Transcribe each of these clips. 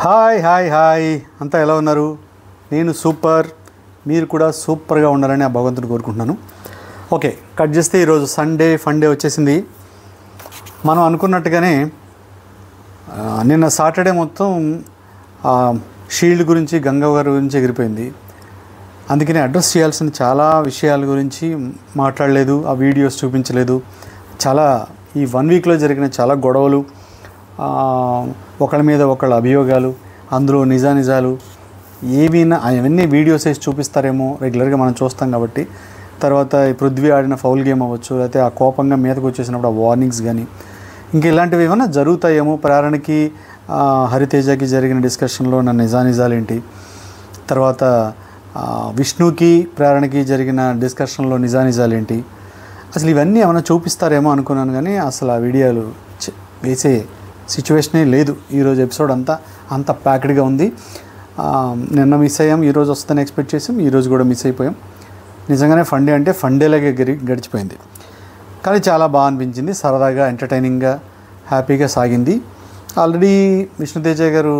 Hi hi hi. అంతా ఎలా ఉన్నారు? నేను సూపర్. మీరు కూడా సూపర్గా ఉండాలని ఆ భగవంతుని కోరుకుంటున్నాను. ఓకే కట్ చేస్తే ఈరోజు సండే ఫండే వచ్చేసింది. మనం అనుకున్నట్టుగానే నిన్న సాటర్డే మొత్తం షీల్డ్ గురించి గంగా గారి గురించి ఎగిరిపోయింది. అందుకని అడ్రస్ చేయాల్సిన చాలా విషయాల గురించి మాట్లాడలేదు ఆ వీడియోస్ చూపించలేదు. చాలా ఈ వన్ వీక్లో జరిగిన చాలా గొడవలు ఒకళ్ళ మీద ఒకళ్ళ అభియోగాలు అందులో నిజానిజాలు ఏమైనా అవన్నీ వీడియోస్ వేసి చూపిస్తారేమో రెగ్యులర్గా మనం చూస్తాం కాబట్టి. తర్వాత ఈ పృథ్వీ ఆడిన ఫౌల్ గేమ్ అవ్వచ్చు లేకపోతే ఆ కోపంగా మీదకు వచ్చేసినప్పుడు ఆ వార్నింగ్స్ కానీ ఇంకా ఇలాంటివి ఏమైనా జరుగుతాయేమో ప్రేరణకి హరితేజకి జరిగిన డిస్కషన్లో నా నిజానిజాలు ఏంటి? తర్వాత విష్ణుకి ప్రేరణకి జరిగిన డిస్కషన్లో నిజానిజాలు ఏంటి? అసలు ఇవన్నీ ఏమైనా చూపిస్తారేమో అనుకున్నాను కానీ అసలు ఆ వీడియోలు వేసే సిచ్యువేషనే లేదు ఈరోజు ఎపిసోడ్ అంతా. అంత ప్యాక్డ్గా ఉంది. నిన్న మిస్ అయ్యాం ఈరోజు వస్తుందని ఎక్స్పెక్ట్ చేసాం ఈరోజు కూడా మిస్ అయిపోయాం. నిజంగానే ఫండే అంటే ఫండేలాగే గరి గడిచిపోయింది. కానీ చాలా బాగా అనిపించింది సరదాగా ఎంటర్టైనింగ్గా హ్యాపీగా సాగింది. ఆల్రెడీ విష్ణుతేజ గారు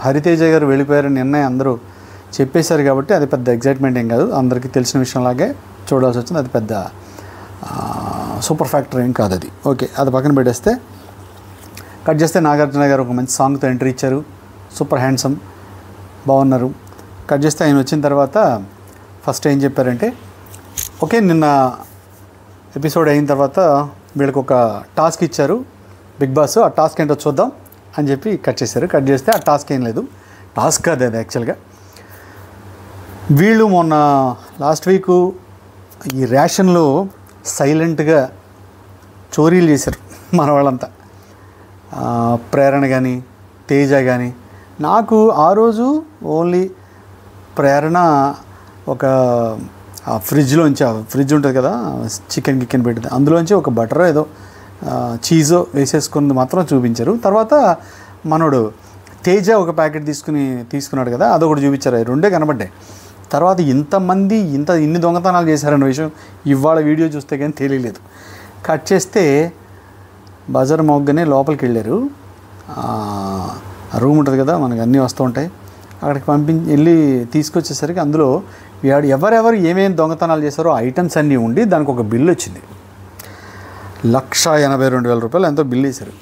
హరితేజ గారు వెళ్ళిపోయారని నిర్ణయం అందరూ చెప్పేశారు కాబట్టి అది పెద్ద ఎగ్జైట్మెంట్ ఏం కాదు. అందరికీ తెలిసిన విషయంలాగే చూడాల్సి వచ్చింది. అది పెద్ద సూపర్ ఫ్యాక్టర్ ఏం కాదు అది. ఓకే అది పక్కన పెట్టేస్తే కట్ చేస్తే నాగార్జున గారు ఒక మంచి సాంగ్తో ఎంట్రీ ఇచ్చారు. Super handsome. బాగున్నారు. కట్ చేస్తే ఆయన వచ్చిన తర్వాత ఫస్ట్ ఏం చెప్పారంటే ఓకే నిన్న ఎపిసోడ్ అయిన తర్వాత వీళ్ళకి ఒక టాస్క్ ఇచ్చారు. బిగ్ బాస్ ఆ టాస్క్ ఏంటో చూద్దాం అని చెప్పి కట్ చేశారు. కట్ చేస్తే ఆ టాస్క్ ఏం లేదు. టాస్క్ అది అది యాక్చువల్గా. వీళ్ళు మొన్న లాస్ట్ వీకు ఈ రేషన్లో సైలెంట్గా చోరీలు చేశారు. మన వాళ్ళంతా. ప్రేరణ కానీ తేజ కానీ నాకు ఆ రోజు ఓన్లీ ప్రేరణ ఒక ఆ ఫ్రిడ్జ్లోంచి ఆ ఫ్రిడ్జ్ ఉంటుంది కదా చికెన్ గికెన్ పెట్టింది. అందులోంచి ఒక బటర్ ఏదో చీజో వేసేసుకుంది మాత్రం చూపించారు. తర్వాత మనోడు తేజ ఒక ప్యాకెట్ తీసుకుని తీసుకున్నాడు కదా అదొకటి చూపించారు. అవి రెండే కనబడ్డాయి. తర్వాత ఇంతమంది ఇంత ఇన్ని దొంగతనాలు చేశారన్న విషయం ఇవాళ వీడియో చూస్తే కానీ తెలియలేదు. కట్ చేస్తే బజర్ మొగ్గనే లోపలికి వెళ్ళారు రూమ్ ఉంటుంది కదా మనకు అన్నీ వస్తూ ఉంటాయి. అక్కడికి పంపించి వెళ్ళి తీసుకొచ్చేసరికి అందులో వాడు ఎవరెవరు ఏమేమి దొంగతనాలు చేశారో ఐటమ్స్ అన్నీ ఉండి దానికి ఒక బిల్లు వచ్చింది. లక్ష ఎనభై రెండు వేల రూపాయలు ఎంతో బిల్లు వేశారు.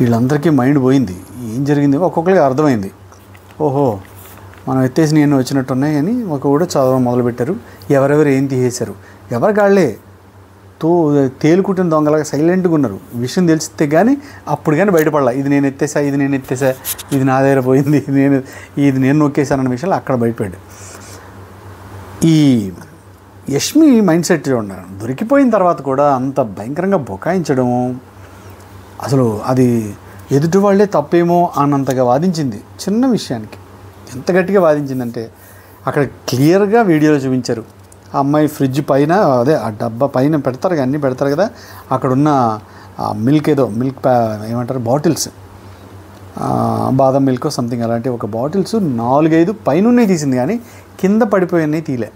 వీళ్ళందరికీ మైండ్ పోయింది. ఏం జరిగింది? ఒక్కొక్కరికి అర్థమైంది. ఓహో మనం ఎత్తేసి నేను వచ్చినట్టున్నాయి అని ఒక కూడా చదవడం మొదలుపెట్టారు. ఎవరెవరు ఏం తీసేశారు? ఎవరి కాళ్ళే? తో తేలుకుంటున్న దొంగలాగా సైలెంట్గా ఉన్నారు. విషయం తెలిస్తే కానీ అప్పుడు కానీ బయటపడాల. ఇది నేను ఎత్తేసా ఇది నేను ఎత్తేసా ఇది నా దగ్గర పోయింది ఇది నేను ఇది నేను నొక్కేశానన్న విషయాలు అక్కడ బయటపడ్డా ఈ యష్మి మైండ్ సెట్ చూడండి దొరికిపోయిన తర్వాత కూడా అంత భయంకరంగా బొకాయించడం అసలు అది ఎదుటి వాళ్ళే తప్పేమో అన్నంతగా వాదించింది చిన్న విషయానికి. ఎంత గట్టిగా వాదించిందంటే అక్కడ క్లియర్గా వీడియోలో చూపించారు. ఆ అమ్మాయి ఫ్రిడ్జ్ పైన అదే ఆ డబ్బా పైన పెడతారు కదా, అన్నీ పెడతారు కదా అక్కడున్న ఉన్న మిల్క్ ఏదో మిల్క్ ప్యా ఏమంటారు బాటిల్స్. బాదం మిల్క్ సంథింగ్ అలాంటి ఒక బాటిల్స్ నాలుగైదు పైనున్నాయి తీసింది కానీ కింద పడిపోయినాయి తీలే.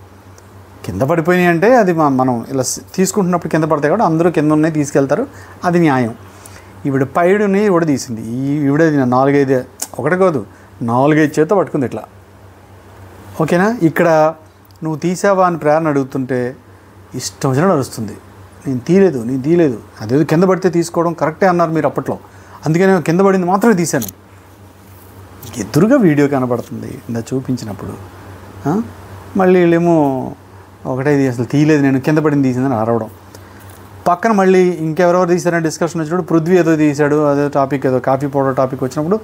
కింద పడిపోయినాయి అంటే అది మనం ఇలా తీసుకుంటున్నప్పుడు కింద పడతాయి కాబట్టి అందరూ కింద ఉన్నాయి తీసుకెళ్తారు అది న్యాయం. ఈవిడ పైడుని ఉన్నాయి ఈవిడ తీసింది. ఈవిడ నాలుగైదు ఒకటి కాదు నాలుగైదు చేత పట్టుకుంది ఇట్లా. ఓకేనా? ఇక్కడ నువ్వు తీసావా అని ప్రేరణ అడుగుతుంటే ఇష్టం వచ్చిన నడుస్తుంది. నేను తీయలేదు నేను తీయలేదు. అదేదో కింద పడితే తీసుకోవడం కరెక్టే అన్నారు మీరు అప్పట్లో. అందుకనే నేను కింద పడింది మాత్రమే తీశాను. ఎదురుగా వీడియో కనబడుతుంది ఇందా చూపించినప్పుడు. మళ్ళీ వీళ్ళేమో ఒకటే ఇది అసలు తీయలేదు నేను కింద పడింది తీసిందని అరవడం. పక్కన మళ్ళీ ఇంకెవరెవరు తీశారని డిస్కషన్ వచ్చినప్పుడు పృథ్వీ ఏదో తీశాడు అదే టాపిక్ ఏదో కాఫీ పౌడర్ టాపిక్ వచ్చినప్పుడు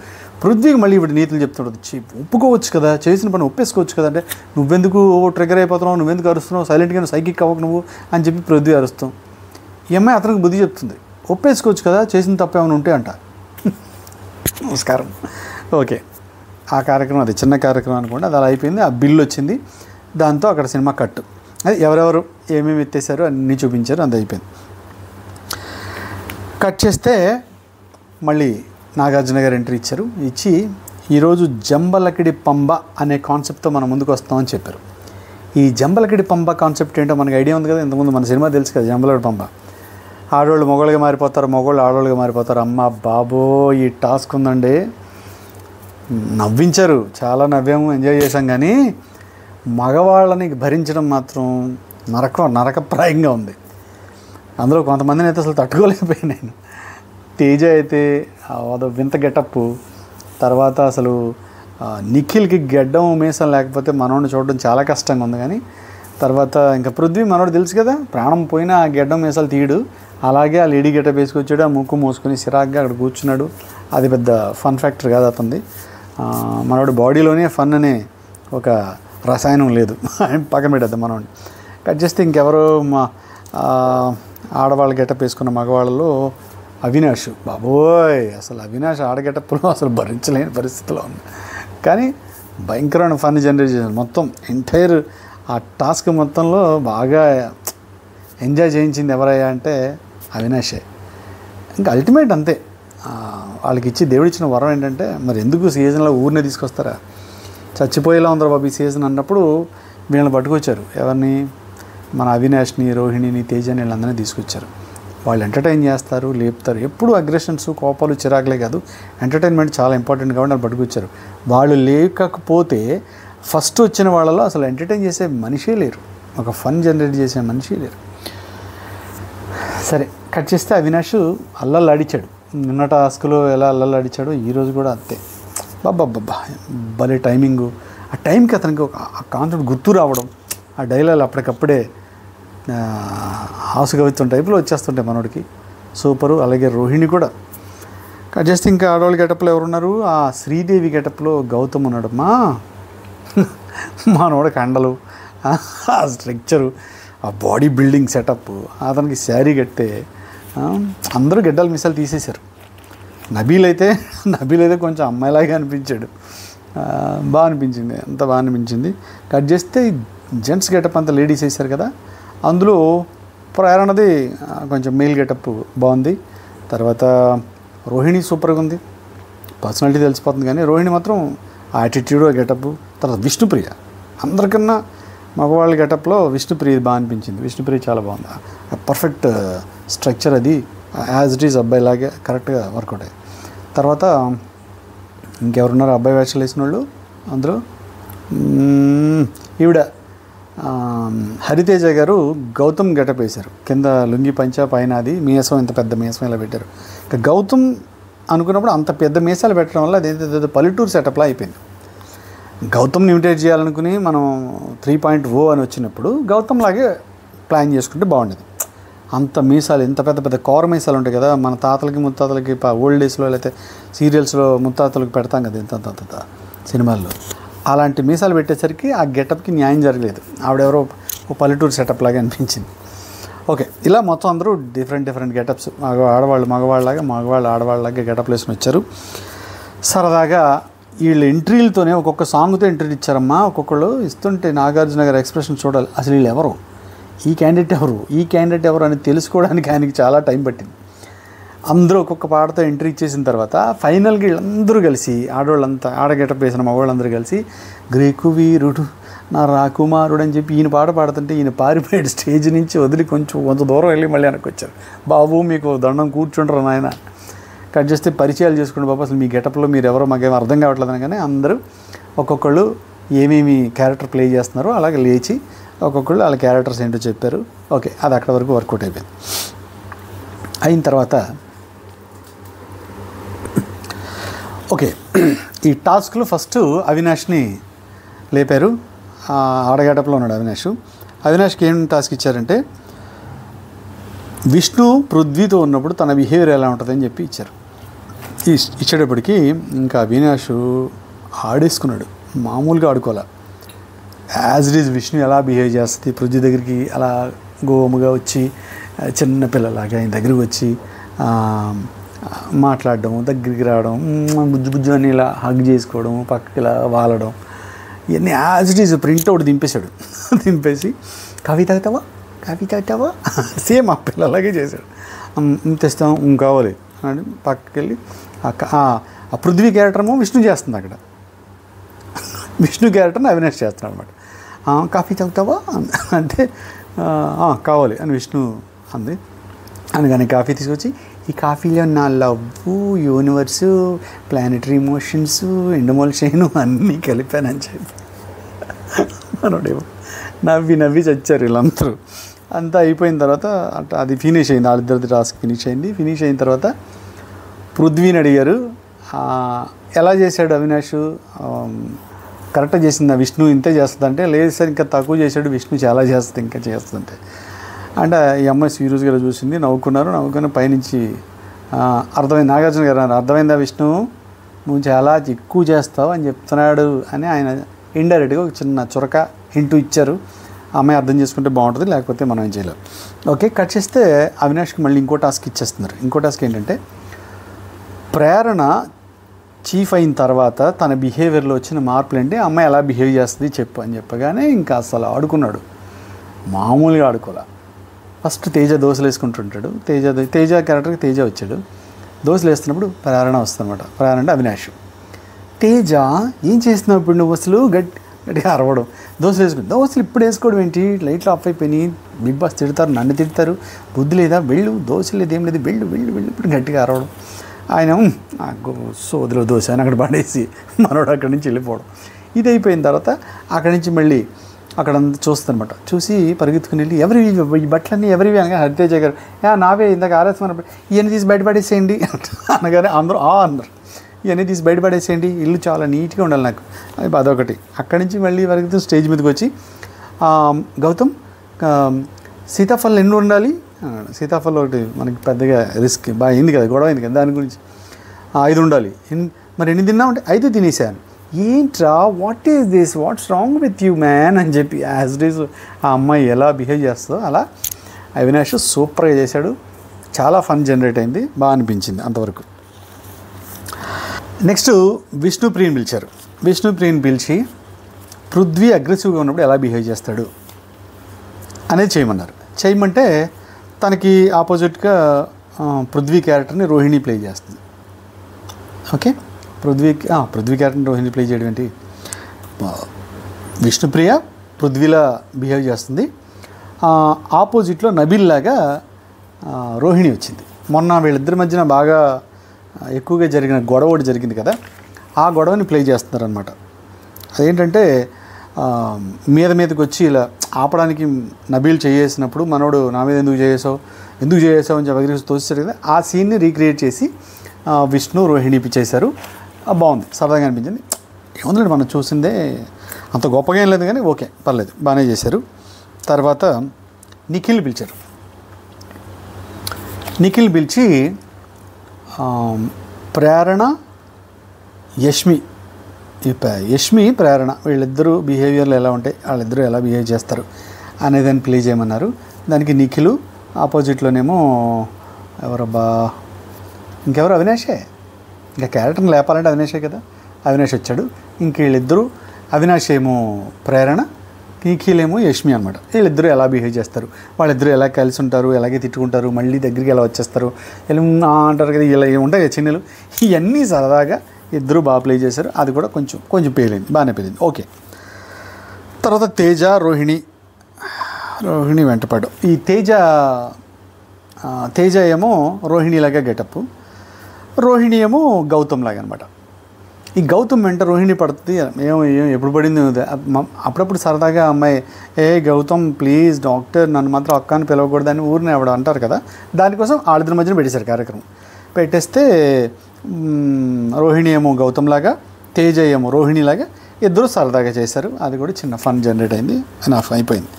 పృథ్వీకి మళ్ళీ ఇప్పుడు నీతులు చెప్తున్నాడు ఒప్పుకోవచ్చు కదా చేసిన పని ఒప్పేసుకోవచ్చు కదా అంటే నువ్వెందుకు ట్రిగర్ అయిపోతున్నావు నువ్వెందుకు అరుస్తున్నావు సైలెంట్గా సైకిక్ అవ్వకు నువ్వు అని చెప్పి పృథ్వీ అరుస్తాం. ఈ అమ్మాయి అతనికి బుద్ధి చెప్తుంది. ఒప్పేసుకోవచ్చు కదా చేసిన తప్పు ఏమైనా ఉంటే అంట. నమస్కారం. ఓకే. ఆ కార్యక్రమం అది చిన్న కార్యక్రమం అనుకోండి అది అలా అయిపోయింది ఆ బిల్లు వచ్చింది దాంతో అక్కడ సినిమా కట్టు. అది ఎవరెవరు ఏమేమి ఎత్తేసారో అన్నీ చూపించారు అంత అయిపోయింది. కట్ చేస్తే మళ్ళీ నాగార్జున గారు ఎంట్రీ ఇచ్చారు. ఇచ్చి ఈరోజు జంబలకిడి పంబ అనే కాన్సెప్ట్తో మనం ముందుకు వస్తామని చెప్పారు. ఈ జంబలకిడి పంబ కాన్సెప్ట్ ఏంటో మనకి ఐడియా ఉంది కదా? ఇంతకుముందు మన సినిమా తెలుసు కదా జంబలకిడి పంబ. ఆడవాళ్ళు మొగోళ్ళుగా మారిపోతారు మొగోళ్ళు ఆడవాళ్ళుగా మారిపోతారు. అమ్మ బాబో ఈ టాస్క్ ఉందండి. నవ్వించారు చాలా నవ్వాము ఎంజాయ్ చేసాం కానీ మగవాళ్ళని భరించడం మాత్రం నరకం నరకప్రాయంగా ఉంది. అందులో కొంతమందిని అయితే అసలు తట్టుకోలేకపోయాను నేను తేజ అయితే అదో వింత గెటప్ తర్వాత అసలు నిఖిల్కి గెడ్డం మీసం లేకపోతే మనోడిని చూడడం చాలా కష్టంగా ఉంది కానీ తర్వాత ఇంకా పృథ్వీ మనోడు తెలుసు కదా ప్రాణం పోయినా ఆ గెడ్డం మీసాలు తీయడు. అలాగే ఆ లేడీ గెటప్ వేసుకొచ్చాడు ఆ ముక్కు మోసుకొని సిరాగ్గా అక్కడ కూర్చున్నాడు. అది పెద్ద ఫన్ ఫ్యాక్టర్ కాదు అతనిది. మనోడు మనోడి బాడీలోనే ఫన్ అనే ఒక రసాయనం లేదు. పక్కన పెట్టద్దు మనోడిని. కట్ చేస్తే ఇంకెవరో మా ఆడవాళ్ళ గెటప్ వేసుకున్న మగవాళ్ళలో అవినాష్. బాబోయ్! అసలు అవినాష్ ఆడ అసలు భరించలేని పరిస్థితిలో ఉంది. కానీ భయంకరమైన ఫన్ జనరేట్ చేశారు. మొత్తం ఎంటైర్ ఆ టాస్క్ మొత్తంలో బాగా ఎంజాయ్ చేయించింది ఎవరయ్యా అంటే అవినాషే. ఇంకా అల్టిమేట్ అంతే. వాళ్ళకి ఇచ్చి దేవుడిచ్చిన వరం ఏంటంటే మరి ఎందుకు సీజన్లో ఊరినే తీసుకొస్తారా? చచ్చిపోయేలా ఉందరా బాబు ఈ సీజన్ అన్నప్పుడు వీళ్ళని పట్టుకొచ్చారు. ఎవరిని? మన అవినాష్ని రోహిణిని తేజని వీళ్ళందరినీ తీసుకొచ్చారు. వాళ్ళు ఎంటర్టైన్ చేస్తారు లేపుతారు. ఎప్పుడు అగ్రెషన్స్ కోపాలు చిరాకులే కాదు. ఎంటర్టైన్మెంట్ చాలా ఇంపార్టెంట్ కాబట్టి వాళ్ళు పట్టుకొచ్చారు. వాళ్ళు లేకపోతే ఫస్ట్ వచ్చిన వాళ్ళలో అసలు ఎంటర్టైన్ చేసే మనిషే లేరు. ఒక ఫన్ జనరేట్ చేసే మనిషే లేరు. సరే కట్ చేస్తే అవినాష్ అల్లల్లాడిచ్చాడు నిన్న టాస్క్లో ఎలా అల్లల్లాడిచ్చాడో ఈరోజు కూడా అంతే. బాబ్బా భలే టైమింగు ఆ టైంకి అతనికి ఒక ఆ కాన్సెప్ట్ గుర్తు రావడం ఆ డైలాగ్ అప్పటికప్పుడే హాసుకవిత్వం టైప్లో వచ్చేస్తుంటాయి మనోడికి. సూపరు. అలాగే రోహిణి కూడా. కట్ చేస్తే ఇంకా ఆడవాళ్ళ గెటప్లో ఎవరున్నారు? ఆ శ్రీదేవి గెటప్లో గౌతమ్ ఉన్నాడమ్మా మనోడ కండలు. ఆ స్ట్రక్చరు. ఆ బాడీ బిల్డింగ్ సెటప్. అతనికి శారీ కట్టే. అందరూ గడ్డలు మిసాలు తీసేశారు. నబీల్ అయితే నబీల్ అయితే కొంచెం అమ్మాయిలాగా అనిపించాడు. బాగా అనిపించింది. అంత బాగా అనిపించింది. కట్ చేస్తే జెంట్స్ గెటప్ అంతా లేడీస్ వేశారు కదా. అందులో ప్రయాణ అన్నది కొంచెం మెయిల్ గెటప్ బాగుంది. తర్వాత రోహిణి సూపర్గా ఉంది. పర్సనాలిటీ తెలిసిపోతుంది కానీ రోహిణి మాత్రం ఆ యాటిట్యూడ్ ఆ గెటప్ తర్వాత విష్ణుప్రియ. అందరికన్నా మగవాళ్ళ గెటప్లో విష్ణుప్రియ బాగా అనిపించింది. విష్ణుప్రియ చాలా బాగుంది. పర్ఫెక్ట్ స్ట్రక్చర్ అది యాజ్ ఇట్ ఈజ్ అబ్బాయిలాగే కరెక్ట్గా వర్కౌట్ అయ్యి తర్వాత ఇంకెవరున్నారు? అబ్బాయి వేషాలు వేసిన వాళ్ళు అందరూ ఈవిడ హరితేజ గారు గౌతమ్ గెటప్ వేశారు. కింద లుంగి పంచా పైన అది మీసం ఇంత పెద్ద మీసం ఇలా పెట్టారు. ఇంకా గౌతమ్ అనుకున్నప్పుడు అంత పెద్ద మీసాలు పెట్టడం వల్ల అదేదో పల్లెటూరు సెటప్లా అయిపోయింది. గౌతమ్ని ఇమిటేట్ చేయాలనుకుని మనం త్రీ పాయింట్ ఓ అని వచ్చినప్పుడు గౌతమ్ లాగే ప్లాన్ చేసుకుంటే బాగుండేది. అంత మీసాలు ఇంత పెద్ద పెద్ద కోర మీసాలు ఉంటాయి కదా మన తాతలకి ముత్తాతలకి ఓల్డ్ డేస్లో లేకపోతే సీరియల్స్లో ముత్తాతలకు పెడతాం కదా ఇంత సినిమాల్లో. అలాంటి మీసాలు పెట్టేసరికి ఆ గెటప్కి న్యాయం జరగలేదు. ఆవిడెవరో ఓ పల్లెటూరు సెటప్ లాగా అనిపించింది. ఓకే ఇలా మొత్తం అందరూ డిఫరెంట్ డిఫరెంట్ గెటప్స్. మగ ఆడవాళ్ళు మగవాళ్ళలాగా మగవాళ్ళు ఆడవాళ్ళలాగా గెటప్లు వేసుకుని వచ్చారు. సరదాగా వీళ్ళ ఎంట్రీలతోనే ఒక్కొక్క సాంగ్తో ఎంట్రీ ఇచ్చారమ్మా. ఒక్కొక్కళ్ళు ఇస్తుంటే నాగార్జున గారి ఎక్స్ప్రెషన్ చూడాలి. అసలు వీళ్ళు ఎవరు? ఈ క్యాండిడేట్ ఎవరు? ఈ క్యాండిడేట్ ఎవరు? అని తెలుసుకోవడానికి ఆయనకి చాలా టైం పట్టింది. అందరూ ఒక్కొక్క పాటతో ఎంట్రీ ఇచ్చేసిన తర్వాత ఫైనల్గా వీళ్ళందరూ కలిసి ఆడవాళ్ళంతా ఆడ వేసిన మగవాళ్ళందరూ కలిసి గ్రేకు వీరుడు నా రాకుమారుడు అని చెప్పి ఈయన పాట పాడుతుంటే ఈయన పారిపోయాడు స్టేజ్ నుంచి వదిలి కొంచెం కొంత దూరం వెళ్ళి మళ్ళీ వెనక్కి వచ్చారు. బాబు మీకు దండం కూర్చుంటారు నాయన. కట్ చేస్తే పరిచయాలు చేసుకోండి బాబు అసలు మీ గెటప్లో మీరు ఎవరో మాకేం అర్థం కావట్లేదు అనగానే అందరూ ఒక్కొక్కళ్ళు ఏమేమి క్యారెక్టర్ ప్లే చేస్తున్నారో అలాగే లేచి ఒక్కొక్కళ్ళు వాళ్ళ క్యారెక్టర్స్ ఏంటో చెప్పారు. ఓకే అది అక్కడ వరకు వర్కౌట్ అయిపోయింది. అయిన తర్వాత ఓకే. ఈ టాస్క్లో ఫస్ట్ అవినాష్ని లేపారు. ఆడగాటప్లో ఉన్నాడు అవినాష్. అవినాష్కి ఏం టాస్క్ ఇచ్చారంటే విష్ణు పృథ్వీతో ఉన్నప్పుడు తన బిహేవియర్ ఎలా ఉంటుందని చెప్పి ఇచ్చారు. ఇచ్చేటప్పటికీ ఇచ్చేటప్పటికి ఇంకా అవినాష్ ఆడేసుకున్నాడు. మామూలుగా ఆడుకోవాలా. యాజ్ ఇట్ ఈజ్ విష్ణు ఎలా బిహేవ్ చేస్తుంది పృథ్వీ దగ్గరికి అలా గోముగా వచ్చి ఆ, చిన్న పిల్లలాగా ఆయన దగ్గరికి వచ్చి మాట్లాడడం దగ్గరికి రావడం గుజ్జు బుజ్జు బుజ్జు అని ఇలా హగ్ చేసుకోవడం పక్కకి ఇలా వాలడం ఇవన్నీ యాజ్ ఇట్ ఈజ్ ప్రింట్అవుట్ దింపేశాడు. దింపేసి కవిత అవుతావా కవిత అవుతావా సేమ్ ఆ పిల్లలాగే చేశాడు. తెస్తాం కావాలి. అని పక్కకి వెళ్ళి ఆ ఆ పృథ్వీ క్యారెక్టర్ విష్ణు చేస్తుంది అక్కడ. విష్ణు క్యారెక్టర్ని అవినాష్ చేస్తున్నాడు అనమాట కాఫీ తాగుతావా అంటే కావాలి అని విష్ణు అంది. అందుకని కాఫీ తీసుకొచ్చి ఈ కాఫీలో నా లవ్ యూనివర్సు ప్లానెటరీ మోషన్స్ ఎండమోల్షన్ అన్నీ కలిపానని చెప్పి. మనోడేమో నవ్వి నవ్వి చచ్చారు వీళ్ళందరూ. అంతా అయిపోయిన తర్వాత అట్ట అది ఫినిష్ అయింది. వాళ్ళిద్దరిది టాస్క్ ఫినిష్ అయింది. ఫినిష్ అయిన తర్వాత పృథ్వీని అడిగారు. ఎలా చేశాడు అవినాష్? కరెక్ట్గా చేసింది? విష్ణు ఇంతే చేస్తుందంటే లేదు సార్ ఇంకా తక్కువ చేశాడు. విష్ణు చాలా చేస్తుంది ఇంకా చేస్తుంటే. అండ్ ఈ అమ్మాయి సీరియస్గా చూసింది నవ్వుకున్నారు. నవ్వుకుని పైనుంచి అర్థమైంది. నాగార్జున గారు అన్నారు అర్థమైందా విష్ణు? నువ్వు చాలా ఎక్కువ చేస్తావు అని చెప్తున్నాడు అని ఆయన ఇండైరెక్ట్గా ఒక చిన్న చురక ఇంటూ ఇచ్చారు. అమ్మాయి అర్థం చేసుకుంటే బాగుంటుంది లేకపోతే మనం ఏం చేయలేం. ఓకే కట్ చేస్తే అవినాష్కి మళ్ళీ ఇంకో టాస్క్ ఇచ్చేస్తున్నారు. ఇంకో టాస్క్ ఏంటంటే ప్రేరణ చీఫ్ అయిన తర్వాత తన బిహేవియర్లో వచ్చిన మార్పులు ఏంటి అమ్మాయి ఎలా బిహేవ్ చేస్తుంది చెప్పు అని చెప్పగానే ఇంకా అసలు ఆడుకున్నాడు. మామూలుగా ఆడుకోలే. ఫస్ట్ తేజ దోశలు వేసుకుంటుంటాడు. తేజ తేజ క్యారెక్టర్కి తేజ వచ్చాడు. దోశలు వేస్తున్నప్పుడు ప్రేరణ వస్తుందన్నమాట. ప్రేరణ అంటే అవినాష్. తేజ ఏం చేస్తున్నావు ఇప్పుడు నువ్వు అసలు? గట్టి గట్టిగా అరవడం. దోశలు వేసుకుని దోశలు ఇప్పుడు వేసుకోవడం ఏంటి? లైట్లు ఆఫ్ అయిపోయినాయి. బిగ్ బాస్ తిడతారు నన్ను తిడతారు. బుద్ధి లేదా? వెళ్ళు. దోశలు లేదు ఏం లేదు. వెళ్ళు వెళ్ళు వెళ్ళు. ఇప్పుడు గట్టిగా అరవడం. ఆయన "ఉమ్, సోదిలో దోశ అని అక్కడ పడేసి మనోడు అక్కడి నుంచి వెళ్ళిపోవడం. ఇది అయిపోయిన తర్వాత అక్కడి నుంచి మళ్ళీ అక్కడ చూస్తుందనమాట చూసి పరిగెత్తుకుని వెళ్ళి ఎవరి ఈ బట్టలన్నీ ఎవరివి? అనగా హరితేజ గారు "యా, నావే ఇందాక ఆర్ఎస్ ఇవన్నీ తీసి బయటపడేసేయండి అనగానే అందరూ ఆ అన్నారు ఇవన్నీ తీసి బయటపడేసేయండి ఇల్లు చాలా నీట్గా ఉండాలి నాకు. అదొకటి. అక్కడి నుంచి మళ్ళీ వరకు స్టేజ్ మీదకి వచ్చి గౌతమ్ సీతాఫలం ఎన్ని ఉండాలి? సీతాఫలం ఒకటి మనకి పెద్దగా రిస్క్ బాగా అయింది కదా గొడవ అయింది కదా దాని గురించి. ఐదు ఉండాలి. మరి ఎన్ని తిన్నా ఉంటే ఐదు తినేసాను ఏంట్రా what is this what's wrong with you man అని చెప్పి యాజ్ ఇట్ ఈస్ ఆ అమ్మాయి ఎలా బిహేవ్ చేస్తుందో అలా అవినాష్ సూపర్గా చేశాడు. చాలా ఫన్ జనరేట్ అయింది. బాగా అనిపించింది అంతవరకు. నెక్స్ట్ విష్ణుప్రియని పిలిచారు. విష్ణుప్రియని పిలిచి పృథ్వీ అగ్రెసివ్గా ఉన్నప్పుడు ఎలా బిహేవ్ చేస్తాడు అనేది చేయమన్నారు. చేయమంటే తనకి ఆపోజిట్గా పృథ్వీ క్యారెక్టర్ని రోహిణి ప్లే చేస్తుంది. ఓకే పృథ్వీ పృథ్వీ క్యారెక్టర్ని రోహిణి ప్లే చేయడం ఏంటి? విష్ణుప్రియ పృథ్వీలా బిహేవ్ చేస్తుంది. ఆపోజిట్లో నబీల్ లాగా రోహిణి వచ్చింది. మొన్న వీళ్ళిద్దరి మధ్యన బాగా ఎక్కువగా జరిగిన గొడవ ఒకటి జరిగింది కదా ఆ గొడవని ప్లే చేస్తున్నారనమాట అదేంటంటే మీద మీదకి వచ్చి ఇలా ఆపడానికి నబీల్ చేసినప్పుడు మనోడు నా మీద ఎందుకు చేసావు ఎందుకు చేసావు అని చెప్పి ఎగిరి కదా. ఆ సీన్ని రీక్రియేట్ చేసి విష్ణు రోహిణి చేశారు. బాగుంది. సరదాగా అనిపించింది. ఏముందండి మనం చూసిందే అంత గొప్పగా ఏం లేదు కానీ ఓకే పర్లేదు బాగానే చేశారు. తర్వాత నిఖిల్ పిలిచారు. నిఖిల్ పిలిచి ప్రేరణ యష్మి యష్మి ప్రేరణ వీళ్ళిద్దరూ బిహేవియర్లు ఎలా ఉంటాయి వాళ్ళిద్దరూ ఎలా బిహేవ్ చేస్తారు అనేదాన్ని ప్లే చేయమన్నారు. దానికి నిఖిలు ఆపోజిట్లోనేమో ఎవరబ్బా ఇంకెవరు? అవినాషే? ఇంకా క్యారెక్టర్ని లేపాలంటే అవినాషే కదా? అవినాష్ వచ్చాడు. ఇంక వీళ్ళిద్దరూ అవినాష్ ఏమో ప్రేరణ నిఖిల్ యష్మి అనమాట వీళ్ళిద్దరూ ఎలా బిహేవ్ చేస్తారు? వాళ్ళిద్దరూ ఎలా కలిసి ఉంటారు? ఎలాగే తిట్టుకుంటారు? మళ్ళీ దగ్గరికి ఎలా వచ్చేస్తారు? ఇలా అంటారు కదా ఇలా ఉంటాయి చిన్నలు? ఇవన్నీ సరదాగా ఇద్దరు బాగా ప్లే చేశారు. అది కూడా కొంచెం కొంచెం పేలింది బాగానే పేలింది ఓకే తర్వాత తేజ రోహిణి. రోహిణి వెంటపడ్డం ఈ తేజ తేజ ఏమో రోహిణిలాగా గెటప్ రోహిణి ఏమో గౌతమ్ లాగా అనమాట ఈ గౌతమ్ వెంట రోహిణి పడుతుంది ఏమో ఏం ఎప్పుడు పడింది అప్పుడప్పుడు సరదాగా అమ్మాయి ఏ గౌతమ్ ప్లీజ్ డాక్టర్ నన్ను మాత్రం అక్కని పిలవకూడదని ఊరిని ఆవిడ అంటారు కదా దానికోసం ఆడిద్దరి మధ్యన పెట్టేశారు కార్యక్రమం. పెట్టేస్తే రోహిణి ఏమో గౌతమ్ లాగా తేజ ఏమో రోహిణి లాగా ఇద్దరు సరదాగా చేశారు. అది కూడా చిన్న ఫన్ జనరేట్ అయింది నాఫ్ అయిపోయింది.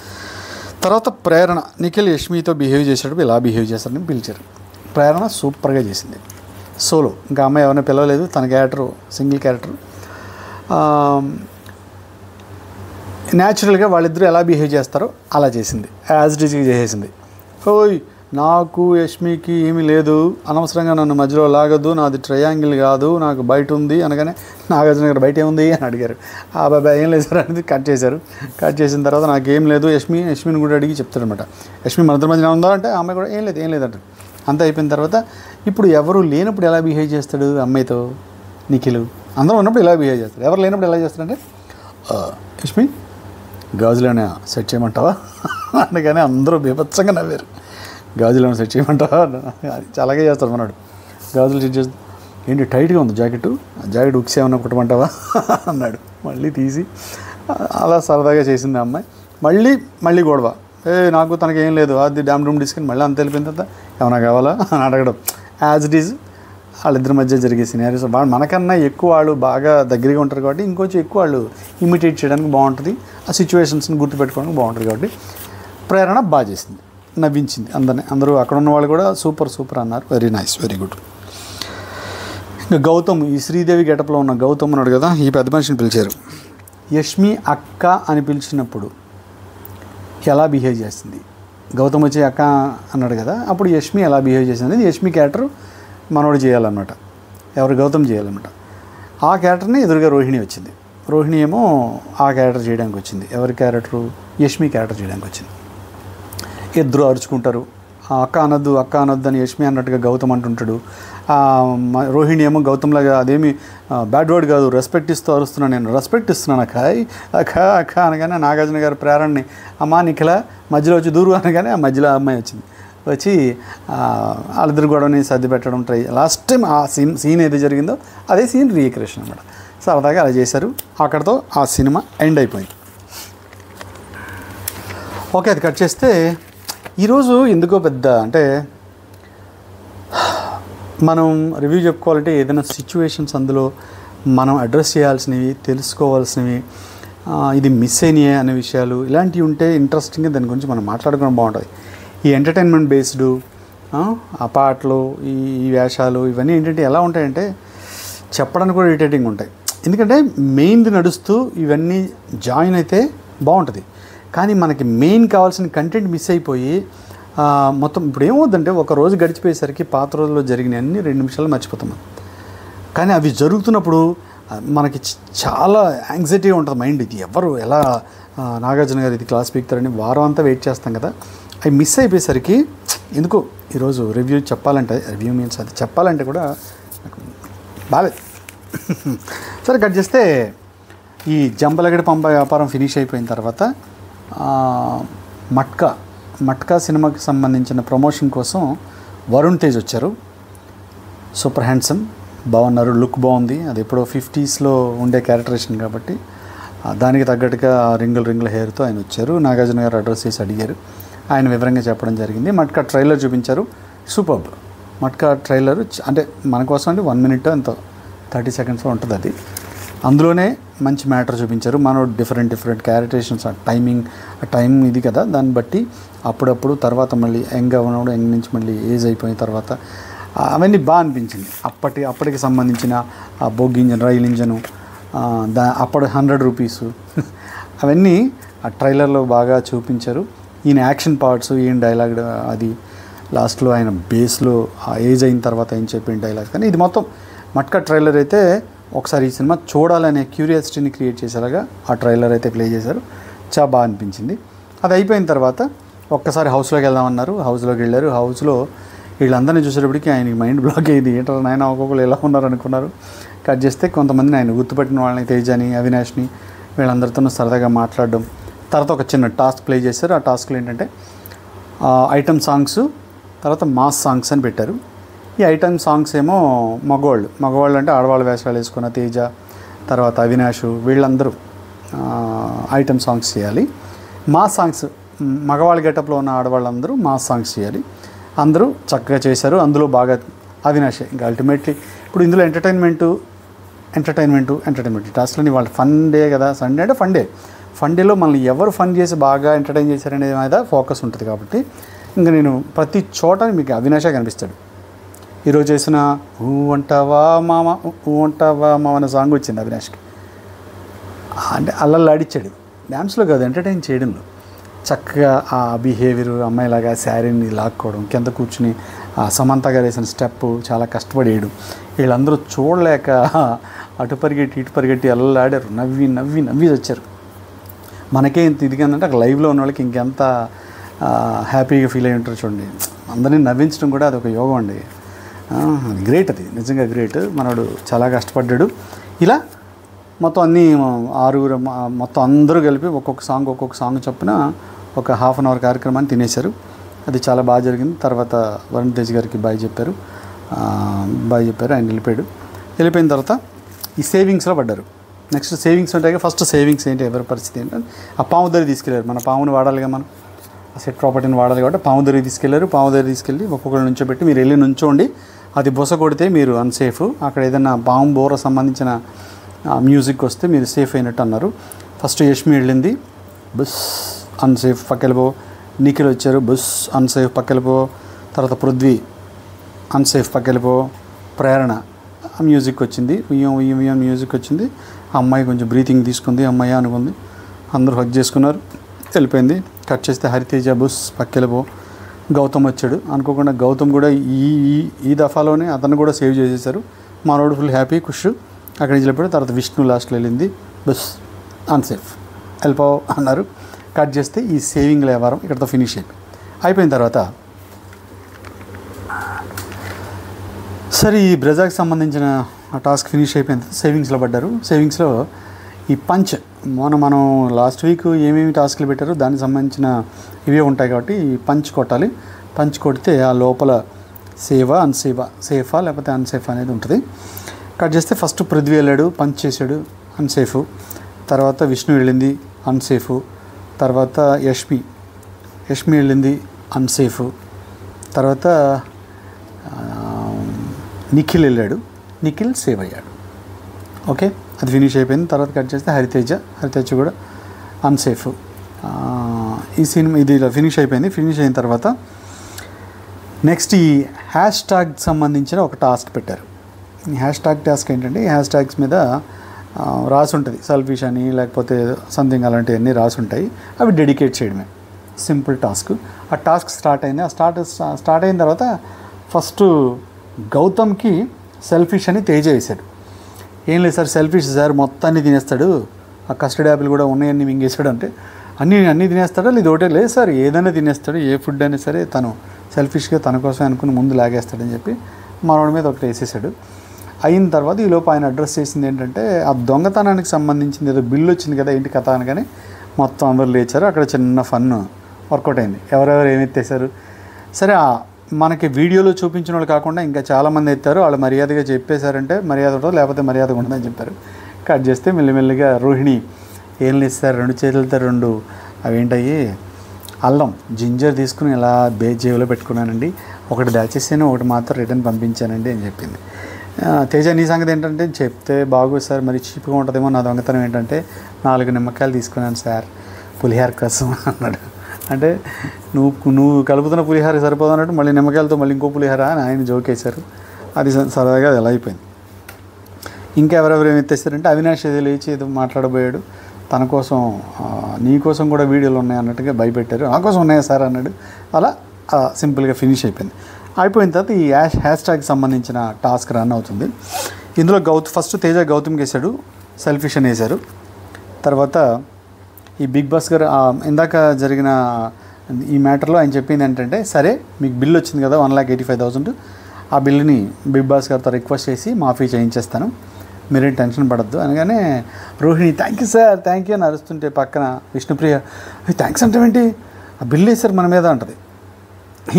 తర్వాత ప్రేరణ నిఖిల్ యష్మితో బిహేవ్ చేసేటప్పుడు ఇలా బిహేవ్ చేస్తారని పిలిచారు. ప్రేరణ సూపర్గా చేసింది. సోలో. ఇంకా అమ్మాయి ఎవరిని పిలవలేదు. తన క్యారెక్టర్ సింగిల్ క్యారెక్టర్. న్యాచురల్గా వాళ్ళిద్దరూ ఎలా బిహేవ్ చేస్తారో అలా చేసింది. యాజ్ ఇట్ ఈజ్గా చేసేసింది. ఓయ్ నాకు యష్మికి ఏమీ లేదు. అనవసరంగా నన్ను మధ్యలో లాగదు నాది ట్రయాంగిల్ కాదు. నాకు బయట ఉంది అనగానే నాగార్జున గారు బయట ఏముంది అని అడిగారు. ఆ బాబాయ్ ఏం లేదు సార్ అనేది కట్ చేశారు. కట్ చేసిన తర్వాత నాకు ఏం లేదు. యష్మి యష్మిని కూడా అడిగి చెప్తాడనమాట యష్మి మన మధ్యన ఉందా అంటే ఆమె అమ్మాయి కూడా ఏం లేదు ఏం లేదంట. అంతా అయిపోయిన తర్వాత ఇప్పుడు ఎవరు లేనప్పుడు ఎలా బిహేవ్ చేస్తాడు అమ్మాయితో? నిఖిలు. అందరూ ఉన్నప్పుడు ఎలా బిహేవ్ చేస్తాడు? ఎవరు లేనప్పుడు ఎలా చేస్తాడంటే లక్ష్మి గాజులోనే సెట్ చేయమంటావా? అందుకని అందరూ బీభత్సంగా నవ్వారు. గాజులోనే సెట్ చేయమంటావా? అది చాలాగా చేస్తారు మనోడు. గాజులు సెట్ చేసి ఏంటి టైట్గా ఉంది జాకెట్ జాకెట్ ఉక్స్ ఏమన్నా కుట్టమంటావా? అన్నాడు. మళ్ళీ తీసి అలా సరదాగా చేసింది ఆ అమ్మాయి. మళ్ళీ మళ్ళీ గొడవ. ఏ నాకు తనకి ఏం లేదు. అది డామ్ డూమ్ తీసుకుని మళ్ళీ అంత వెళ్ళిపోయిన తర్వాత ఏమైనా కావాలా? అని అడగడం. యాజ్ ఇట్ ఈజ్ వాళ్ళిద్దరి మధ్య జరిగే సినారీస్ వాళ్ళు మనకన్నా ఎక్కువ వాళ్ళు బాగా దగ్గరగా ఉంటారు కాబట్టి ఇంకొంచెం ఎక్కువ వాళ్ళు ఇమిటేట్ చేయడానికి బాగుంటుంది. ఆ సిచ్యువేషన్స్ని గుర్తుపెట్టుకోవడానికి బాగుంటుంది కాబట్టి ప్రేరణ బాగా చేసింది. నవ్వించింది అందరిని. అందరూ అక్కడ ఉన్న వాళ్ళు కూడా సూపర్ సూపర్ అన్నారు. వెరీ నైస్ వెరీ గుడ్ ఇంకా గౌతమ్ ఈ శ్రీదేవి గెటప్లో ఉన్న గౌతమ్ ఉన్నాడు కదా ఈ పెద్ద మనిషిని పిలిచారు. యష్మి అక్క అని పిలిచినప్పుడు ఎలా బిహేవ్ చేస్తుంది? గౌతమ్ వచ్చి అక్క అన్నాడు కదా అప్పుడు యష్మి ఎలా బిహేవ్ చేసింది అనేది యష్మి క్యారెక్టర్ మనోడు చేయాలన్నమాట. ఎవరు గౌతమ్ చేయాలన్నమాట. ఆ క్యారెక్టర్ని ఎదురుగా రోహిణి వచ్చింది. రోహిణి ఏమో ఆ క్యారెక్టర్ చేయడానికి వచ్చింది. ఎవరి క్యారెక్టరు యష్మి క్యారెక్టర్ చేయడానికి వచ్చింది. ఇద్దరు అరుచుకుంటారు. అక్క అనొద్దు అక్క అనొద్దు అని యష్మి అన్నట్టుగా గౌతమ్ అంటుంటాడు. రోహిణి ఏమో గౌతమ్లాగా అదేమి బ్యాడ్ వర్డ్ కాదు రెస్పెక్ట్ ఇస్తూ అరుస్తున్నాను నేను. రెస్పెక్ట్ ఇస్తున్నాను? అక్క అక్క అక్క అనగానే నాగార్జున గారి ప్రేరణని అమ్మా నిఖిల మధ్యలో వచ్చి దూరు అనగానే ఆ మధ్యలో అమ్మాయి వచ్చింది. వచ్చి వాళ్ళిద్దరు గొడవని సర్ది పెట్టడం ట్రై లాస్ట్ టైం ఆ సీన్ సీన్ ఏది జరిగిందో అదే సీన్ రీక్రియేషన్ అనమాట సరదాగా అలా చేశారు. అక్కడతో ఆ సినిమా ఎండ్ అయిపోయింది. ఓకే అది కట్ చేస్తే ఈరోజు ఎందుకో పెద్ద అంటే మనం రివ్యూ చెప్పుకోవాలంటే ఏదైనా సిచ్యువేషన్స్ అందులో మనం అడ్రస్ చేయాల్సినవి తెలుసుకోవాల్సినవి ఇది మిస్ అయినాయి అనే విషయాలు ఇలాంటివి ఉంటే ఇంట్రెస్టింగ్గా దాని గురించి మనం మాట్లాడుకోవడం బాగుంటుంది ఈ ఎంటర్టైన్మెంట్ బేస్డ్ ఆ పాటలు ఈ ఈ వేషాలు ఇవన్నీ ఏంటంటే ఎలా ఉంటాయంటే చెప్పడానికి కూడా ఇరిటేటింగ్ ఉంటాయి. ఎందుకంటే మెయిన్ది నడుస్తూ ఇవన్నీ జాయిన్ అయితే బాగుంటుంది. కానీ మనకి మెయిన్ కావాల్సిన కంటెంట్ మిస్ అయిపోయి మొత్తం ఇప్పుడు ఏమవుతుందంటే ఒక రోజు గడిచిపోయేసరికి పాత రోజుల్లో జరిగిన అన్ని రెండు నిమిషాలు మర్చిపోతాం కానీ అవి జరుగుతున్నప్పుడు మనకి చాలా యాంగ్జైటీ ఉంటుంది మైండ్ ఇది. ఎవరు ఎలా నాగార్జున గారు ఇది క్లాస్ పీక్తారని వారం అంతా వెయిట్ చేస్తాం కదా. అవి మిస్ అయిపోయేసరికి ఎందుకో ఈరోజు రివ్యూ చెప్పాలంటే రివ్యూ మీన్స్ అది చెప్పాలంటే కూడా నాకు బాలేదు. సరే కట్ చేస్తే ఈ జంబలగడి పంప వ్యాపారం ఫినిష్ అయిపోయిన తర్వాత మట్కా మట్కా సినిమాకి సంబంధించిన ప్రమోషన్ కోసం వరుణ్ తేజ్ వచ్చారు. సూపర్ హ్యాండ్సమ్ బాగున్నారు లుక్ బాగుంది. అది ఎప్పుడో ఫిఫ్టీస్లో ఉండే క్యారెక్టరేషన్ కాబట్టి దానికి తగ్గట్టుగా ఆ రింగుల రింగుల హెయిర్తో ఆయన వచ్చారు. నాగార్జున గారు అడ్రస్ చేసి అడిగారు. ఆయన వివరంగా చెప్పడం జరిగింది. మట్కా ట్రైలర్ చూపించారు. సూపర్బ్ మట్కా ట్రైలర్ అంటే మన కోసం అంటే వన్ మినిట్ ఎంతో థర్టీ సెకండ్స్లో ఉంటుంది అది అందులోనే మంచి మ్యాటర్ చూపించారు. మనం డిఫరెంట్ డిఫరెంట్ క్యారెక్టరేషన్స్ ఆ టైమింగ్ ఆ టైం ఇది కదా. దాన్ని బట్టి అప్పుడప్పుడు తర్వాత మళ్ళీ యంగ్గా ఉన్నప్పుడు యంగ్ నుంచి మళ్ళీ ఏజ్ అయిపోయిన తర్వాత అవన్నీ బాగా అనిపించింది. అప్పటి అప్పటికి సంబంధించిన ఆ బొగ్గు ఇంజన్ రైల్ ఇంజను దా అప్పటి హండ్రెడ్ రూపీస్ అవన్నీ ఆ ట్రైలర్లో బాగా చూపించారు. ఈయన యాక్షన్ పార్ట్స్ ఈయన డైలాగ్ అది లాస్ట్లో ఆయన బేస్లో ఆ ఏజ్ అయిన తర్వాత ఏం చెప్పిన డైలాగ్ కానీ ఇది మొత్తం మట్కా ట్రైలర్ అయితే ఒకసారి ఈ సినిమా చూడాలనే క్యూరియాసిటీని క్రియేట్ చేసేలాగా ఆ ట్రైలర్ అయితే ప్లే చేశారు. చాలా బాగా అనిపించింది. అది అయిపోయిన తర్వాత ఒక్కసారి హౌస్లోకి వెళ్దామన్నారు. హౌస్లోకి వెళ్ళారు. హౌస్లో వీళ్ళందరినీ చూసేటప్పటికి ఆయనకి మైండ్ బ్లాక్ అయ్యింది ఏంటారు నాయన ఒక్కొక్కరు ఎలా ఉన్నారు అనుకున్నారు. కట్ చేస్తే కొంతమందిని ఆయన గుర్తుపట్టిన వాళ్ళని తేజని అవినాష్ని వీళ్ళందరితోనూ సరదాగా మాట్లాడడం. తర్వాత ఒక చిన్న టాస్క్ ప్లే చేశారు. ఆ టాస్క్లు ఏంటంటే ఐటమ్ సాంగ్స్ తర్వాత మాస్ సాంగ్స్ అని పెట్టారు. ఈ ఐటమ్ సాంగ్స్ ఏమో మగవాళ్ళు. మగవాళ్ళు అంటే ఆడవాళ్ళ వేషాలు వేసుకున్న తేజ తర్వాత అవినాష్ వీళ్ళందరూ ఐటమ్ సాంగ్స్ చేయాలి. మా సాంగ్స్ మగవాళ్ళ గెటప్లో ఉన్న ఆడవాళ్ళందరూ మా సాంగ్స్ చేయాలి. అందరూ చక్కగా చేశారు. అందులో బాగా అవినాష్. ఇంకా అల్టిమేట్లీ ఇప్పుడు ఇందులో ఎంటర్టైన్మెంటు ఎంటర్టైన్మెంటు ఎంటర్టైన్మెంట్ టాస్క్లని వాళ్ళ ఫన్ డే కదా. సండే అంటే ఫన్ డే ఫన్ డేలో మనల్ని ఎవరు ఫన్ చేసి బాగా ఎంటర్టైన్ చేశారనే మీద ఫోకస్ ఉంటుంది కాబట్టి ఇంకా నేను ప్రతి చోట మీకు అవినాషే కనిపిస్తాడు. ఈరోజు చేసిన ఊ అంటావా మామ ఊ అంటావా మామ అనే సాంగ్ వచ్చింది అవినాష్కి. అంటే అల్లల్లాడిచ్చాడు డ్యాన్స్లో కాదు ఎంటర్టైన్ చేయడంలో. చక్కగా ఆ బిహేవియర్ అమ్మాయిలాగా శారీని లాక్కోవడం కింద కూర్చుని ఆ సమంత గారు వేసిన స్టెప్ చాలా కష్టపడేయడం. వీళ్ళందరూ చూడలేక అటు పరిగెట్టి ఇటు పరిగెట్టి అల్లలాడారు నవ్వి నవ్వి నవ్వి వచ్చారు మనకే ఇంత ఇదిగిందంటే అక్కడ లైవ్లో ఉన్న వాళ్ళకి ఇంకెంత హ్యాపీగా ఫీల్ అయి ఉంటారు చూడండి. అందరినీ నవ్వించడం కూడా అది ఒక యోగం అండి. గ్రేట్ అది నిజంగా గ్రేట్ మనడు చాలా కష్టపడ్డాడు. ఇలా మొత్తం అన్నీ ఆరుగురు మొత్తం అందరూ కలిపి ఒక్కొక్క సాంగ్ ఒక్కొక్క సాంగ్ చొప్పున ఒక హాఫ్ అన్ అవర్ కార్యక్రమాన్ని తినేశారు. అది చాలా బాగా జరిగింది. తర్వాత వరుణ్ తేజ్ గారికి బాయ్ చెప్పారు. బాయ్ చెప్పారు. ఆయన వెళ్ళిపోయాడు వెళ్ళిపోయిన తర్వాత ఈ సేవింగ్స్లో పడ్డారు. నెక్స్ట్ సేవింగ్స్ ఉంటాయి ఫస్ట్ సేవింగ్స్ ఏంటి ఎవరి పరిస్థితి ఏంటంటే ఆ పాము దరి తీసుకెళ్ళారు మన పాముని వాడాలిగా మనం. ఆ సెట్ ప్రాపర్టీని వాడాలి కాబట్టి పాము దరి తీసుకెళ్ళారు. పాము దరి తీసుకెళ్ళి ఒక్కొక్కరు నుంచోబెట్టి మీరు వెళ్ళి నుంచోండి. అది బుస కొడితే మీరు అన్సేఫ్ అక్కడ ఏదైనా బాంబు బోర సంబంధించిన మ్యూజిక్ వస్తే మీరు సేఫ్ అయినట్టు అన్నారు. ఫస్ట్ యష్మి వెళ్ళింది. బుస్ అన్సేఫ్ పక్కెళ్ళిపో నిఖిల్ వచ్చారు. బుస్ అన్సేఫ్ పక్కెళ్ళిపో తర్వాత పృథ్వీ అన్సేఫ్ పక్కెళ్ళిపో ప్రేరణ మ్యూజిక్ వచ్చింది. ఉయ్యం ఉయ్యం ఉయ్యం మ్యూజిక్ వచ్చింది. ఆ అమ్మాయి కొంచెం బ్రీతింగ్ తీసుకుంది. అమ్మాయి అనుకుంది. అందరూ హక్ చేసుకున్నారు. వెళ్ళిపోయింది. కట్ చేస్తే హరితేజ బుస్ పక్కెళ్ళిపో గౌతమ్ వచ్చాడు. అనుకోకుండా గౌతమ్ కూడా ఈ ఈ- ఈ దఫాలోనే అతను కూడా సేవ్ చేసేసారు మనోడు ఫుల్ హ్యాపీ ఖుష్. అక్కడి నుంచి వెళ్ళిపోయాడు తర్వాత విష్ణు లాస్ట్లో వెళ్ళింది. బస్ అన్సేఫ్ వెళ్ళిపో అన్నారు. కట్ చేస్తే ఈ సేవింగ్ వ్యవహారం ఇక్కడతో ఫినిష్ అయిపోయింది. అయిపోయిన తర్వాత సరే ఈ బ్రెజాకి సంబంధించిన టాస్క్ ఫినిష్ అయిపోయిన తర్వాత సేవింగ్స్లో పడ్డారు. సేవింగ్స్లో ఈ పంచ్ మొన్న మనం లాస్ట్ వీక్ ఏమేమి టాస్క్లు పెట్టారో దానికి సంబంధించిన ఇవే ఉంటాయి కాబట్టి పంచ్ కొట్టాలి. పంచ్ కొడితే ఆ లోపల సేవ అన్సేవ సేఫా లేకపోతే అన్సేఫ్ అనేది ఉంటుంది. కట్ చేస్తే ఫస్ట్ పృథ్వీ వెళ్ళాడు పంచ్ చేశాడు అన్సేఫ్. తర్వాత విష్ణు వెళ్ళింది అన్సేఫ్. తర్వాత యష్మి. యష్మి వెళ్ళింది అన్సేఫ్. తర్వాత నిఖిల్ వెళ్ళాడు. నిఖిల్ సేవ్ అయ్యాడు. ఓకే? అది ఫినిష్ అయిపోయింది. తర్వాత కట్ చేస్తే హరితేజ హరితేజ కూడా అన్సేఫ్ ఈ సినిమా ఇది ఇలా ఫినిష్ అయిపోయింది. ఫినిష్ అయిన తర్వాత నెక్స్ట్ ఈ హ్యాష్ ట్యాగ్ సంబంధించిన ఒక టాస్క్ పెట్టారు. ఈ హ్యాష్ ట్యాగ్ టాస్క్ ఏంటంటే ఈ హ్యాష్ ట్యాగ్స్ మీద రాసి ఉంటుంది సెల్ఫిష్ అని లేకపోతే సంథింగ్ అలాంటివన్నీ రాసి ఉంటాయి అవి డెడికేట్ చేయడమే. సింపుల్ టాస్క్ ఆ టాస్క్ స్టార్ట్ అయింది. ఆ స్టార్ట్ స్టార్ట్ అయిన తర్వాత ఫస్ట్ గౌతమ్కి సెల్ఫిష్ అని తేజ వేశాడు ఏం లేదు సార్ సెల్ఫిష్ సార్ మొత్తాన్ని తినేస్తాడు. ఆ కస్టర్డ్ యాపిల్ కూడా ఉన్నాయన్నీ మింగేశాడు అంటే అన్నీ అన్నీ తినేస్తాడా? లేదు ఒకటే లేదు సార్ ఏదైనా తినేస్తాడు ఏ ఫుడ్ అయినా సరే తను సెల్ఫిష్గా తన కోసం అనుకుని ముందు లాగేస్తాడని చెప్పి మనవాడి మీద ఒకటి వేసేసాడు. అయిన తర్వాత ఈ లోపు ఆయన అడ్రస్ చేసింది ఏంటంటే ఆ దొంగతనానికి సంబంధించింది ఏదో బిల్లు వచ్చింది కదా ఇంటి కథ అనగానే మొత్తం అందరూ లేచారు. అక్కడ చిన్న ఫన్ వర్కౌట్ అయింది. ఎవరెవరు ఏమి ఎత్తేసారు సరే మనకి వీడియోలో చూపించిన వాళ్ళు కాకుండా ఇంకా చాలామంది ఎత్తారు. వాళ్ళు మర్యాదగా చెప్పేశారంటే మర్యాద ఉండదు లేకపోతే మర్యాద ఉండదని చెప్పారు కట్ చేస్తే మెల్లిమెల్లిగా రోహిణి ఏం లేదు సార్ రెండు చేతులతో రెండు. అవేంటయ్యి? అల్లం జింజర్ తీసుకుని ఇలా బే జేబులో పెట్టుకున్నానండి. ఒకటి దాచేసాను ఒకటి మాత్రం రిటర్న్ పంపించానండి అని చెప్పింది. తేజ నీ సంగతి ఏంటంటే చెప్తే బాగోదు సార్ మరి చీప్గా ఉంటుందేమో నా దొంగతనం ఏంటంటే నాలుగు నిమ్మకాయలు తీసుకున్నాను సార్ పులిహార కోసం అన్నాడు. అంటే నువ్వు నువ్వు కలుపుతున్న పులిహార సరిపోదు అన్నట్టు మళ్ళీ నిమ్మకాయలతో మళ్ళీ ఇంకో పులిహార అని ఆయన జోకేశారు అది సరదాగా అది ఎలా అయిపోయింది. ఇంకా ఎవరెవరు ఏమి ఎత్తేస్తారంటే అవినాష్ ఏదో లేచి ఏదో మాట్లాడబోయాడు. తన కోసం నీకోసం నీ కోసం కూడా వీడియోలు ఉన్నాయి అన్నట్టుగా భయపెట్టారు. నా కోసం ఉన్నాయా సార్ అన్నాడు. అలా సింపుల్గా ఫినిష్ అయిపోయింది. అయిపోయిన తర్వాత ఈ హ్యాష్ హ్యాష్ ట్యాగ్ సంబంధించిన టాస్క్ రన్ అవుతుంది. ఇందులో గౌతమ్ ఫస్ట్ తేజ గౌతమ్కి వేశాడు. సెల్ఫిషన్ వేశారు. తర్వాత ఈ బిగ్ బాస్ గారు ఇందాక జరిగిన ఈ మ్యాటర్లో ఆయన చెప్పింది ఏంటంటే సరే మీకు బిల్ వచ్చింది కదా one lakh eighty five thousand. ఆ బిల్లుని బిగ్ బాస్ గారితో రిక్వెస్ట్ చేసి మాఫీ చేయించేస్తాను. మీరేం టెన్షన్ పడద్దు. అనగానే Rohini thank you sir thank you అని అరుస్తుంటే పక్కన విష్ణుప్రియ థ్యాంక్స్ అంటే ఏంటి? ఆ బిల్ వేసారు మన మీద అంటది.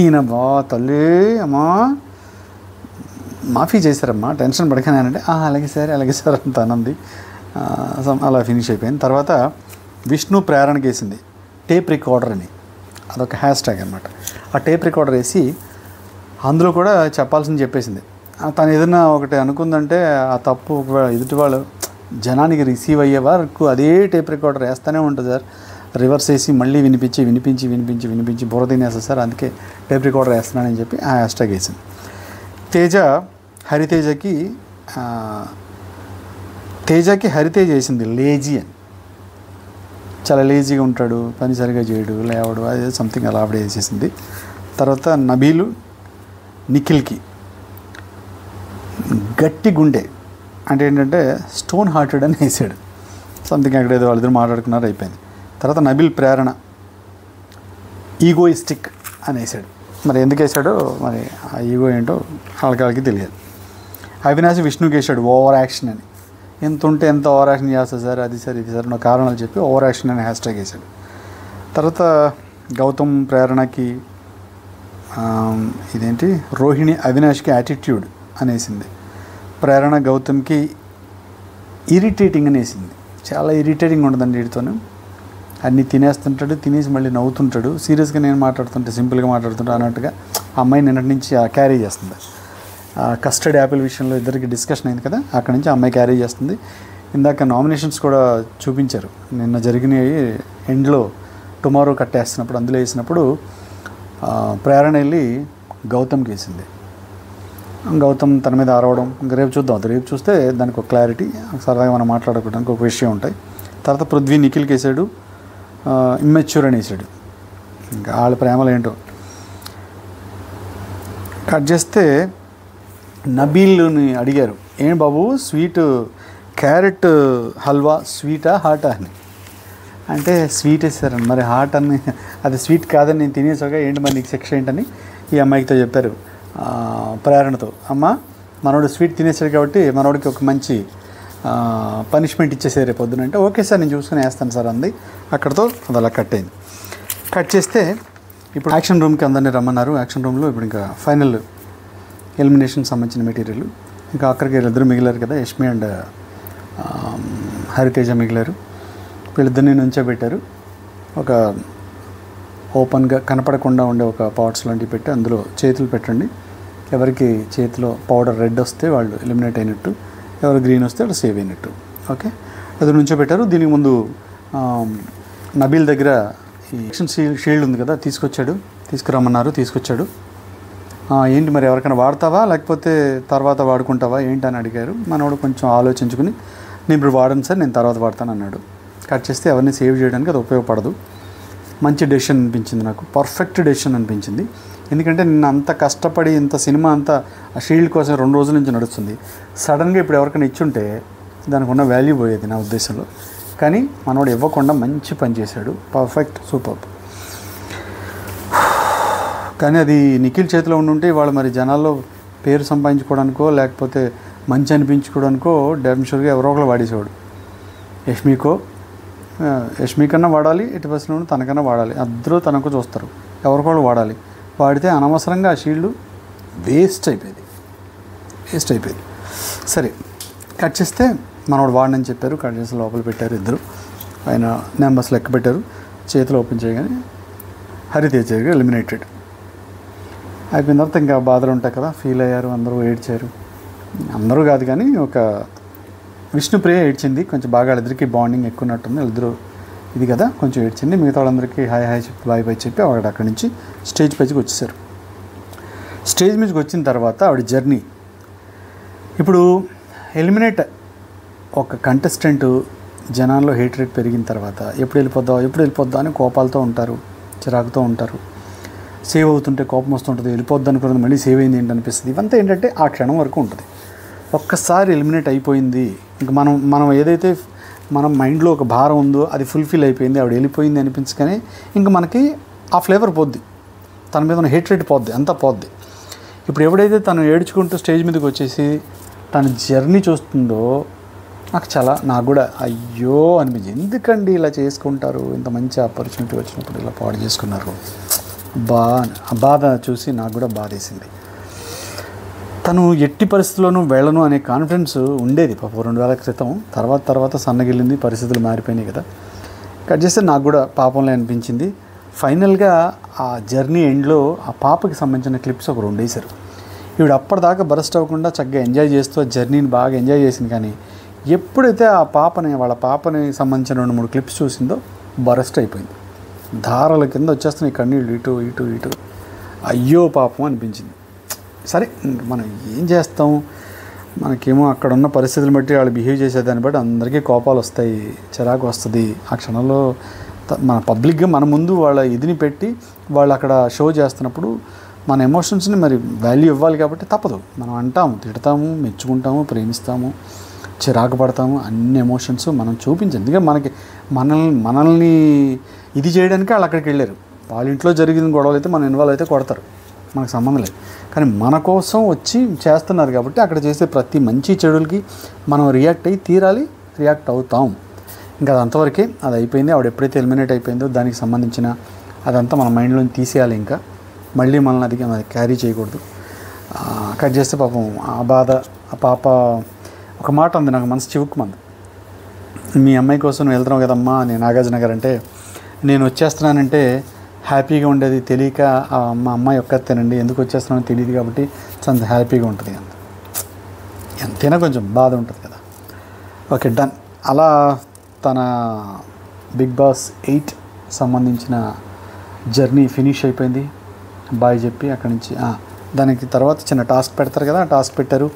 ఈయన బా తల్లి అమ్మా మాఫీ చేశారమ్మా టెన్షన్ పడకనే అంటే అలాగే సార్ అలాగే సార్ అంత అనంది అలా ఫినిష్ అయిపోయింది. తర్వాత విష్ణు ప్రేరణ వేసింది. టేప్ రికార్డర్ అని. అదొక హ్యాష్ ట్యాగ్ అనమాట ఆ టేప్ రికార్డర్ వేసి అందులో కూడా చెప్పాల్సింది చెప్పేసింది. తను ఏదైనా ఒకటి అనుకుందంటే ఆ తప్పు ఎదుటి వాళ్ళు జనానికి రిసీవ్ అయ్యే వరకు అదే టేప్ రికార్డర్ వేస్తూనే ఉంటుంది సార్. రివర్స్ వేసి మళ్ళీ వినిపించి వినిపించి వినిపించి వినిపించి బుర్ర తినేస్తుంది సార్. అందుకే టేప్ రికార్డర్ వేస్తున్నానని చెప్పి ఆ హ్యాష్ ట్యాగ్ వేసింది. తేజ హరితేజకి తేజకి హరితేజ వేసింది. లేజీ అని. చాలా లేజీగా ఉంటాడు పని సరిగా చేయడు లేవడు అది సంథింగ్ అలా ఆవిడ వేసేసింది తర్వాత నబీలు నిఖిల్కి గట్టి గుండె అంటే ఏంటంటే స్టోన్ హార్టెడ్ అని వేసాడు. సంథింగ్ అక్కడ ఏదో వాళ్ళిద్దరు మాట్లాడుకున్నారు అయిపోయింది. తర్వాత నబిల్ ప్రేరణ ఈగోయిస్టిక్ అని వేసాడు. మరి ఎందుకు వేసాడో మరి ఆ ఈగో ఏంటో వాళ్ళకి వాళ్ళకి తెలియదు. అవినాశ్ విష్ణుకి వేసాడు ఓవర్ యాక్షన్ అని. ఎంత ఉంటే ఎంత ఓవర్ యాక్షన్ చేస్తా సార్ అది సార్ ఇది సార్ నా కారణాలు చెప్పి ఓవర్ యాక్షన్ అని హ్యాష్ ట్యాగ్ వేశాడు. తర్వాత గౌతమ్ ప్రేరణకి ఇదేంటి రోహిణి అవినాష్కి యాటిట్యూడ్ అనేసింది. ప్రేరణ గౌతమ్కి ఇరిటేటింగ్ అనేసింది చాలా ఇరిటేటింగ్ ఉండదండి వీడితోనే. అన్నీ తినేస్తుంటాడు తినేసి మళ్ళీ నవ్వుతుంటాడు. సీరియస్గా నేను మాట్లాడుతుంటే సింపుల్గా మాట్లాడుతుంటా అన్నట్టుగా అమ్మాయి నిన్నటి నుంచి క్యారీ చేస్తుంది. కస్టర్డ్ యాపిల్ విషయంలో ఇద్దరికి డిస్కషన్ అయింది కదా అక్కడి నుంచి ఆ అమ్మాయి క్యారీ చేస్తుంది. ఇందాక నామినేషన్స్ కూడా చూపించారు. నిన్న జరిగినవి ఎండ్లో టుమారో కట్టేస్తున్నప్పుడు అందులో వేసినప్పుడు ప్రేరణ వెళ్ళి గౌతమ్కి వేసింది. గౌతమ్ తన మీద ఆరవడం ఇంకా రేపు చూద్దాం. అది రేపు చూస్తే దానికి ఒక క్లారిటీ సరదాగా మనం మాట్లాడుకోవడానికి ఒక విషయం ఉంటాయి. తర్వాత పృథ్వీ నిఖిల్కి వేసాడు ఇమ్మెచ్యూర్ అని వేసాడు. ఇంకా వాళ్ళ ప్రేమలు ఏంటో. కట్ చేస్తే నబీల్ని అడిగారు. ఏం బాబు స్వీట్ క్యారెట్ హల్వా స్వీటా హాటా అని? అంటే స్వీట్ ఇస్తారని మరి హాట్ అని అది స్వీట్ కాదని నేను తినేసాక ఏంటి మరి నీకు శిక్ష ఏంటని ఈ అమ్మాయితో చెప్పారు. ప్రేరణతో. అమ్మ మనోడు స్వీట్ తినేసాడు కాబట్టి మనోడికి ఒక మంచి పనిష్మెంట్ ఇచ్చేసారు పొద్దున. అంటే ఓకే సార్ నేను చూసుకుని వేస్తాను సార్ అంది. అక్కడతో అది అలా కట్ అయింది. కట్ చేస్తే ఇప్పుడు యాక్షన్ రూమ్కి అందరినీ రమ్మన్నారు. యాక్షన్ రూమ్లో ఇప్పుడు ఇంకా ఫైనల్ ఎలిమినేషన్ సంబంధించిన మెటీరియల్ ఇంకా అక్కడికి వీళ్ళిద్దరు మిగిలారు కదా యష్మి అండ్ హరితేజ మిగిలారు. వీళ్ళిద్దరిని నుంచోబెట్టారు ఒక ఓపెన్గా కనపడకుండా ఉండే ఒక పాట్స్ లాంటివి పెట్టి అందులో చేతులు పెట్టండి. ఎవరికి చేతిలో పౌడర్ రెడ్ వస్తే వాళ్ళు ఎలిమినేట్ అయినట్టు ఎవరు గ్రీన్ వస్తే వాళ్ళు సేవ్ అయినట్టు. ఓకే? అది నుంచోబెట్టారు దీనికి ముందు నబీల్ దగ్గర ఈ యాక్షన్ షీల్డ్ షీల్డ్ ఉంది కదా తీసుకొచ్చాడు తీసుకురమ్మన్నారు తీసుకొచ్చాడు. ఏంటి మరి ఎవరికైనా వాడతావా? లేకపోతే తర్వాత వాడుకుంటావా? ఏంటి అని అడిగారు. మనోడు కొంచెం ఆలోచించుకుని నేను ఇప్పుడు వాడను సార్ నేను తర్వాత వాడతాను అన్నాడు. కట్ చేస్తే ఎవరిని సేవ్ చేయడానికి అది ఉపయోగపడదు. మంచి డెసిషన్ అనిపించింది నాకు. పర్ఫెక్ట్ డెసిషన్ అనిపించింది. ఎందుకంటే నిన్న అంత కష్టపడి ఇంత సినిమా అంతా ఆ షీల్డ్ కోసం రెండు రోజుల నుంచి నడుస్తుంది. సడన్గా ఇప్పుడు ఎవరికైనా ఇచ్చుంటే దానికి ఉన్న వాల్యూ పోయేది నా ఉద్దేశంలో. కానీ మనవాడు ఇవ్వకుండా మంచి పని చేశాడు. పర్ఫెక్ట్ సూపర్ కానీ అది నిఖిల్ చేతిలో ఉండుంటే వాళ్ళు మరి జనాల్లో పేరు సంపాదించుకోవడానికో లేకపోతే మంచి అనిపించుకోవడానికో డ్యామ్ షూర్గా ఎవరో ఒకరు వాడేసేవాడు. యష్మికో ఆ, యష్మి కన్నా వాడాలి ఇటు బస్సులో తనకన్నా వాడాలి. అందరూ తనకు చూస్తారు. ఎవరికోళ్ళు వాడాలి. వాడితే అనవసరంగా ఆ షీల్డ్ వేస్ట్ అయిపోయింది. వేస్ట్ అయిపోయింది. సరే కట్ చేస్తే మనోడు వాడని చెప్పారు. కట్ చేసి లోపల పెట్టారు ఇద్దరు. ఆయన నెంబర్స్ లెక్క పెట్టారు. చేతిలో ఓపెన్ చేయగానే హరితేజ్ గారు ఎలిమినేటెడ్. అయిపోయిన తర్వాత ఇంకా బాధలు ఉంటాయి కదా ఫీల్ అయ్యారు అందరూ ఏడ్చారు. అందరూ కాదు కానీ ఒక విష్ణుప్రియ ఏడ్చింది కొంచెం బాగా వాళ్ళిద్దరికి బాండింగ్ ఎక్కువ ఉన్నట్టుంది వాళ్ళిద్దరూ ఇది కదా కొంచెం ఏడ్చింది మిగతా వాళ్ళందరికీ హాయ్ హాయ్ చెప్పి బాయ్ బాయ్ చెప్పి ఆవిడ అక్కడి నుంచి స్టేజ్ పైకి వచ్చేసారు స్టేజ్ మీదకి వచ్చిన తర్వాత ఆవిడ జర్నీ ఇప్పుడు ఎలిమినేట్ ఒక కంటెస్టెంట్ జనాల్లో హేట్ రేట్ పెరిగిన తర్వాత ఎప్పుడు వెళ్ళిపోద్దాం ఎప్పుడు వెళ్ళిపోద్దాం అని కోపాలతో ఉంటారు చిరాకుతో ఉంటారు. సేవ్ అవుతుంటే కోపం వస్తుంటుంది వెళ్ళిపోద్ది అనుకున్నది మళ్ళీ సేవ్ అయింది ఏంటి అనిపిస్తుంది. ఇవంతా ఏంటంటే ఆ క్షణం వరకు ఉంటుంది. ఒక్కసారి ఎలిమినేట్ అయిపోయింది. ఇంక మనం మనం ఏదైతే మన మైండ్లో ఒక భారం ఉందో అది ఫుల్ఫిల్ అయిపోయింది ఆవిడ వెళ్ళిపోయింది అనిపించగానే ఇంక మనకి ఆ ఫ్లేవర్ పోద్ది. తన మీద ఉన్న హేట్రేట్ పోద్ది అంతా పోద్ది. ఇప్పుడు ఎవడైతే తను ఏడ్చుకుంటూ స్టేజ్ మీదకి వచ్చేసి తన జర్నీ చూస్తుందో నాకు చాలా నాకు కూడా అయ్యో అనిపించింది. ఎందుకండి ఇలా చేసుకుంటారు? ఇంత మంచి ఆపర్చునిటీ వచ్చినప్పుడు ఇలా పాడు చేసుకున్నారు? బా ఆ బాధ చూసి నాకు కూడా బాధేసింది తను ఎట్టి పరిస్థితుల్లోనూ వెళ్ళను అనే కాన్ఫిడెన్స్ ఉండేది. పాప రెండు వేల క్రితం తర్వాత తర్వాత సన్నగిల్లింది పరిస్థితులు మారిపోయినాయి కదా. కట్ చేస్తే నాకు కూడా పాపంలో అనిపించింది. ఫైనల్గా ఆ జర్నీ ఎండ్లో ఆ పాపకి సంబంధించిన క్లిప్స్ ఒక రెండు వేశారు ఈవిడ అప్పటిదాకా బరస్ట్ అవ్వకుండా చక్కగా ఎంజాయ్ చేస్తూ ఆ జర్నీని బాగా ఎంజాయ్ చేసింది కానీ ఎప్పుడైతే ఆ పాపని వాళ్ళ పాపని సంబంధించిన రెండు మూడు క్లిప్స్ చూసిందో బరస్ట్ అయిపోయింది. ధారల కింద వచ్చేస్తున్నాయి కన్నీళ్ళు ఇటు ఇటు ఇటు. అయ్యో పాపం అనిపించింది. సరే మనం ఏం చేస్తాం? మనకేమో అక్కడ ఉన్న పరిస్థితులను బట్టి వాళ్ళు బిహేవ్ చేసేదాన్ని బట్టి అందరికీ కోపాలు వస్తాయి చిరాకు వస్తుంది. ఆ క్షణంలో త- మన పబ్లిక్గా మన ముందు వాళ్ళ ఇదిని పెట్టి వాళ్ళు అక్కడ షో చేస్తున్నప్పుడు మన ఎమోషన్స్ని మరి వాల్యూ ఇవ్వాలి కాబట్టి తప్పదు. మనం అంటాము తిడతాము మెచ్చుకుంటాము ప్రేమిస్తాము చిరాకు పడతాము అన్ని ఎమోషన్స్ మనం చూపించాలి ఎందుకంటే మనకి మనల్ని మనల్ని ఇది చేయడానికి వాళ్ళు అక్కడికి వెళ్ళారు. వాళ్ళ ఇంట్లో జరిగిన గొడవలు అయితే మనం ఇన్వాల్వ్ అయితే కొడతారు. మనకు సంబంధం లేదు. కానీ మన కోసం వచ్చి చేస్తున్నారు కాబట్టి అక్కడ చేసే ప్రతి మంచి చెడులకి మనం రియాక్ట్ అయ్యి తీరాలి రియాక్ట్ అవుతాం. ఇంకా అది అంతవరకే అది అయిపోయింది. ఆవిడ ఎప్పుడైతే ఎలిమినేట్ అయిపోయిందో దానికి సంబంధించిన అదంతా మన మైండ్లోని తీసేయాలి ఇంకా. మళ్ళీ మనల్ని అది క్యారీ చేయకూడదు. కట్ చేస్తే పాపం ఆ బాధ ఆ పాప ఒక మాట ఉంది నాకు మనసు చివుక్కుమంది. మీ అమ్మాయి కోసం వెళ్తున్నావు కదమ్మా నేను నాగార్జునగర్ అంటే నేను వచ్చేస్తున్నానంటే హ్యాపీగా ఉండేది తెలియక మా అమ్మాయి ఒక్కతేనండి. ఎందుకు వచ్చేస్తున్నానో తెలియదు కాబట్టి చాలా హ్యాపీగా ఉంటుంది అంత. ఎంతైనా కొంచెం బాధ ఉంటుంది కదా. Okay done. అలా తన బిగ్ బాస్ ఎయిట్ సంబంధించిన జర్నీ ఫినిష్ అయిపోయింది. బాయ్ చెప్పి అక్కడి నుంచి దానికి తర్వాత చిన్న టాస్క్ పెడతారు కదా ఆ టాస్క్ పెట్టారు.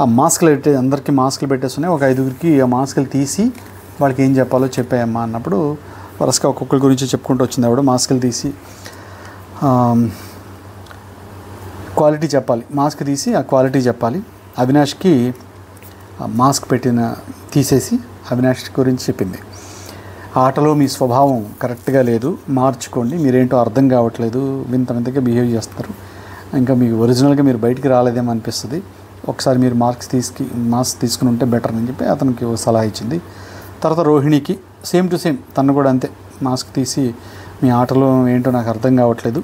ఆ మాస్కులు పెట్టే అందరికీ మాస్కులు పెట్టేస్తున్నాయి. ఒక ఐదుగురికి ఆ మాస్కులు తీసి వాళ్ళకి ఏం చెప్పాలో చెప్పాయమ్మా అన్నప్పుడు వరుసగా ఒక్కొక్కరి గురించి చెప్పుకుంటూ వచ్చింది. ఆవిడ మాస్కులు తీసి క్వాలిటీ చెప్పాలి. మాస్క్ తీసి ఆ క్వాలిటీ చెప్పాలి. అవినాష్కి మాస్క్ పెట్టిన తీసేసి అవినాష్ గురించి చెప్పింది. ఆటలో మీ స్వభావం కరెక్ట్గా లేదు మార్చుకోండి. మీరేంటో అర్థం కావట్లేదు. వింత వింతగా బిహేవ్ చేస్తున్నారు. ఇంకా మీకు ఒరిజినల్గా మీరు బయటికి రాలేదేమో అనిపిస్తుంది. ఒకసారి మీరు మార్క్స్ తీసుకు మాస్క్ తీసుకుని ఉంటే బెటర్ అని చెప్పి అతనికి సలహా ఇచ్చింది. తర్వాత రోహిణికి సేమ్ టు సేమ్ తను కూడా అంతే మాస్క్ తీసి మీ ఆటలో ఏంటో నాకు అర్థం కావట్లేదు.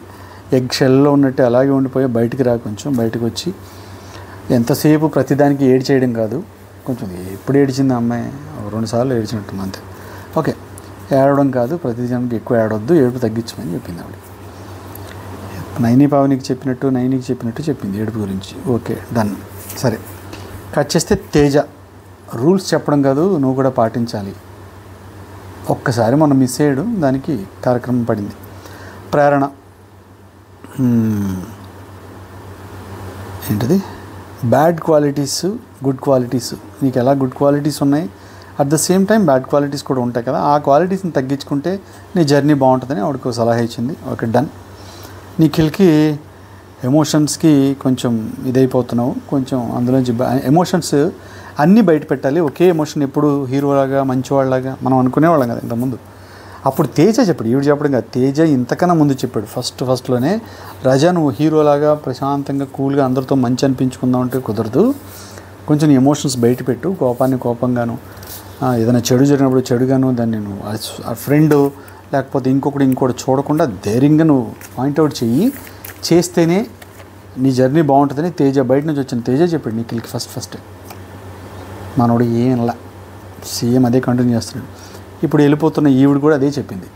ఎగ్ షెల్లో ఉన్నట్టు అలాగే ఉండిపోయి బయటికి రా కొంచెం బయటకు వచ్చి ఎంతసేపు ప్రతిదానికి ఏడ్ చేయడం కాదు. కొంచెం ఎప్పుడు ఏడిచింది ఆ అమ్మాయి? రెండుసార్లు రెండు సార్లు ఏడిచినట్టుంది అంతే. ఓకే ఏడవడం కాదు ప్రతిదానికి ఎక్కువ ఏడవద్దు ఏడుపు తగ్గించమని చెప్పింది ఆవిడ. నైని పావనికి చెప్పినట్టు నైనికి చెప్పినట్టు చెప్పింది ఏడుపు గురించి. ఓకే డన్ సరే కట్ చేస్తే తేజ. రూల్స్ చెప్పడం కాదు నువ్వు కూడా పాటించాలి. ఒక్కసారి మనం మిస్ అయ్యాడు దానికి కార్యక్రమం పడింది. ప్రేరణ. ఏంటిది? Bad qualities good qualities. నీకు ఎలా గుడ్ క్వాలిటీస్ ఉన్నాయి? At the same time bad qualities కూడా ఉంటాయి కదా. ఆ క్వాలిటీస్ని తగ్గించుకుంటే నీ జర్నీ బాగుంటుందని ఆవిడకు సలహా ఇచ్చింది. Okay done. నిఖిల్కి ఎమోషన్స్కి కొంచెం ఇదైపోతున్నావు. కొంచెం అందులోంచి ఎమోషన్స్ అన్నీ బయట పెట్టాలి. ఒకే ఎమోషన్ ఎప్పుడు హీరోలాగా మంచివాళ్ళగా మనం అనుకునేవాళ్ళం కదా ఇంతకుముందు. అప్పుడు తేజ చెప్పాడు. ఈవిడ చెప్పడం కాదు. తేజ ఇంతకన్నా ముందు చెప్పాడు. ఫస్ట్ ఫస్ట్లోనే రజా నువ్వు హీరోలాగా ప్రశాంతంగా కూల్గా అందరితో మంచి అనిపించుకుందాం అంటే కుదరదు. కొంచెం ఎమోషన్స్ బయట పెట్టు. కోపాన్ని కోపంగాను ఏదైనా చెడు జరిగినప్పుడు చెడుగాను దాన్ని నువ్వు ఆ ఫ్రెండ్ లేకపోతే ఇంకొకటి ఇంకోటి చూడకుండా ధైర్యంగా నువ్వు పాయింట్అవుట్ చెయ్యి. చేస్తేనే నీ జర్నీ బాగుంటుందని తేజ బయట నుంచి వచ్చిన తేజ చెప్పాడు నీకు ఫస్ట్ ఫస్ట్ మనోడు ఏంలా సీఎం అదే కంటిన్యూ చేస్తున్నాడు. ఇప్పుడు వెళ్ళిపోతున్న ఈవిడ కూడా అదే చెప్పింది.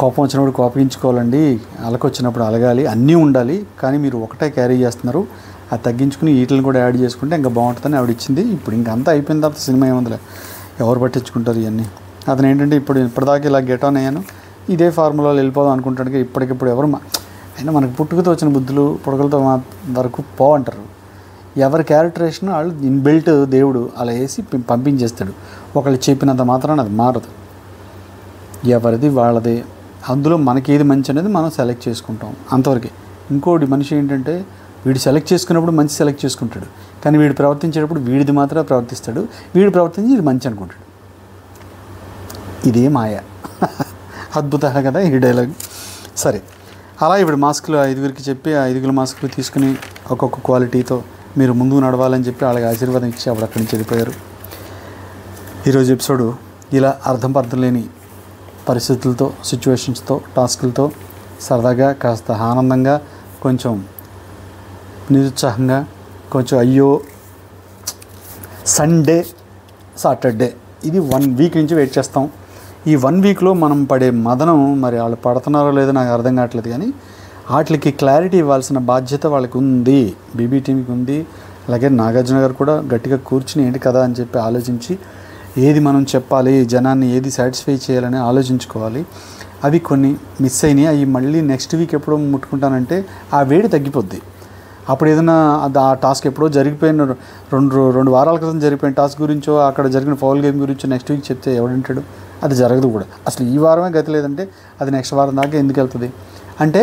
కోపం వచ్చినప్పుడు కోపగించుకోవాలండి అలకొచ్చినప్పుడు అలగాలి. అన్నీ ఉండాలి. కానీ మీరు ఒకటే క్యారీ చేస్తున్నారు. అది తగ్గించుకుని వీటిని కూడా యాడ్ చేసుకుంటే ఇంకా బాగుంటుందని ఆవిడ ఇచ్చింది. ఇప్పుడు ఇంకా అంతా అయిపోయిన తర్వాత సినిమా ఏముందిలే ఎవరు పట్టించుకుంటారు ఇవన్నీ. అతను ఏంటంటే ఇప్పుడు ఇప్పటిదాకా ఇలా గెట్ ఆన్ అయ్యాను. ఇదే ఫార్ములాలో వెళ్ళిపోదాం అనుకుంటాడు. ఇప్పటికిప్పుడు ఎవరు అయినా మనకు పుట్టుకతో వచ్చిన బుద్ధులు పుడకలతో మా వరకు పోవంటారు ఎవరి క్యారెక్టరేషన్ వాళ్ళు ఇన్బిల్ట్ దేవుడు అలా వేసి పంపించేస్తాడు. ఒకళ్ళు చెప్పినంత మాత్రాన అది మారదు. ఎవరిది వాళ్ళది. అందులో మనకి ఏది మంచి అనేది మనం సెలెక్ట్ చేసుకుంటాం. అంతవరకే. ఇంకోటి మనిషి ఏంటంటే వీడు సెలెక్ట్ చేసుకున్నప్పుడు మంచి సెలెక్ట్ చేసుకుంటాడు. కానీ వీడు ప్రవర్తించేటప్పుడు వీడిది మాత్రమే ప్రవర్తిస్తాడు. వీడు ప్రవర్తించి ఇది మంచి అనుకుంటాడు. ఇదే మాయ. అద్భుత కదా ఈ డైలాగ్. సరే. అలా ఇప్పుడు మాస్కులు ఐదుగురికి చెప్పి ఆ ఐదుగురు మాస్కులు తీసుకుని ఒక్కొక్క క్వాలిటీతో మీరు ముందుకు నడవాలని చెప్పి వాళ్ళకి ఆశీర్వాదం ఇచ్చి అప్పుడు అక్కడి నుంచి వెళ్ళిపోయారు. ఈరోజు ఎపిసోడు ఇలా అర్థం పర్థం లేని పరిస్థితులతో సిచ్యువేషన్స్తో టాస్కులతో సరదాగా కాస్త ఆనందంగా కొంచెం నిరుత్సాహంగా కొంచెం అయ్యో సండే సాటర్డే ఇది వన్ వీక్ నుంచి వెయిట్ చేస్తాం. ఈ వన్ వీక్లో మనం పడే మదనం మరి వాళ్ళు పడుతున్నారో లేదో నాకు అర్థం కావట్లేదు కానీ వాటికి క్లారిటీ ఇవ్వాల్సిన బాధ్యత వాళ్ళకి ఉంది బీబీ టీంకి ఉంది అలాగే నాగార్జున గారు కూడా గట్టిగా కూర్చుని ఏంటి కదా అని చెప్పి ఆలోచించి ఏది మనం చెప్పాలి జనాన్ని ఏది సాటిస్ఫై చేయాలని ఆలోచించుకోవాలి. అవి కొన్ని మిస్ అయినాయి. అవి మళ్ళీ నెక్స్ట్ వీక్ ఎప్పుడో ముట్టుకుంటానంటే ఆ వేడి తగ్గిపోద్ది. అప్పుడు ఏదైనా ఆ టాస్క్ ఎప్పుడో జరిగిపోయిన రెండు రెండు వారాల క్రితం జరిగిపోయిన టాస్క్ గురించో అక్కడ జరిగిన ఫౌల్ గేమ్ గురించో నెక్స్ట్ వీక్ చెప్తే ఎవడంటాడు అది జరగదు కూడా. అసలు ఈ వారమే గతి లేదంటే అది నెక్స్ట్ వారం దాకా ఎందుకు వెళ్తుంది? అంటే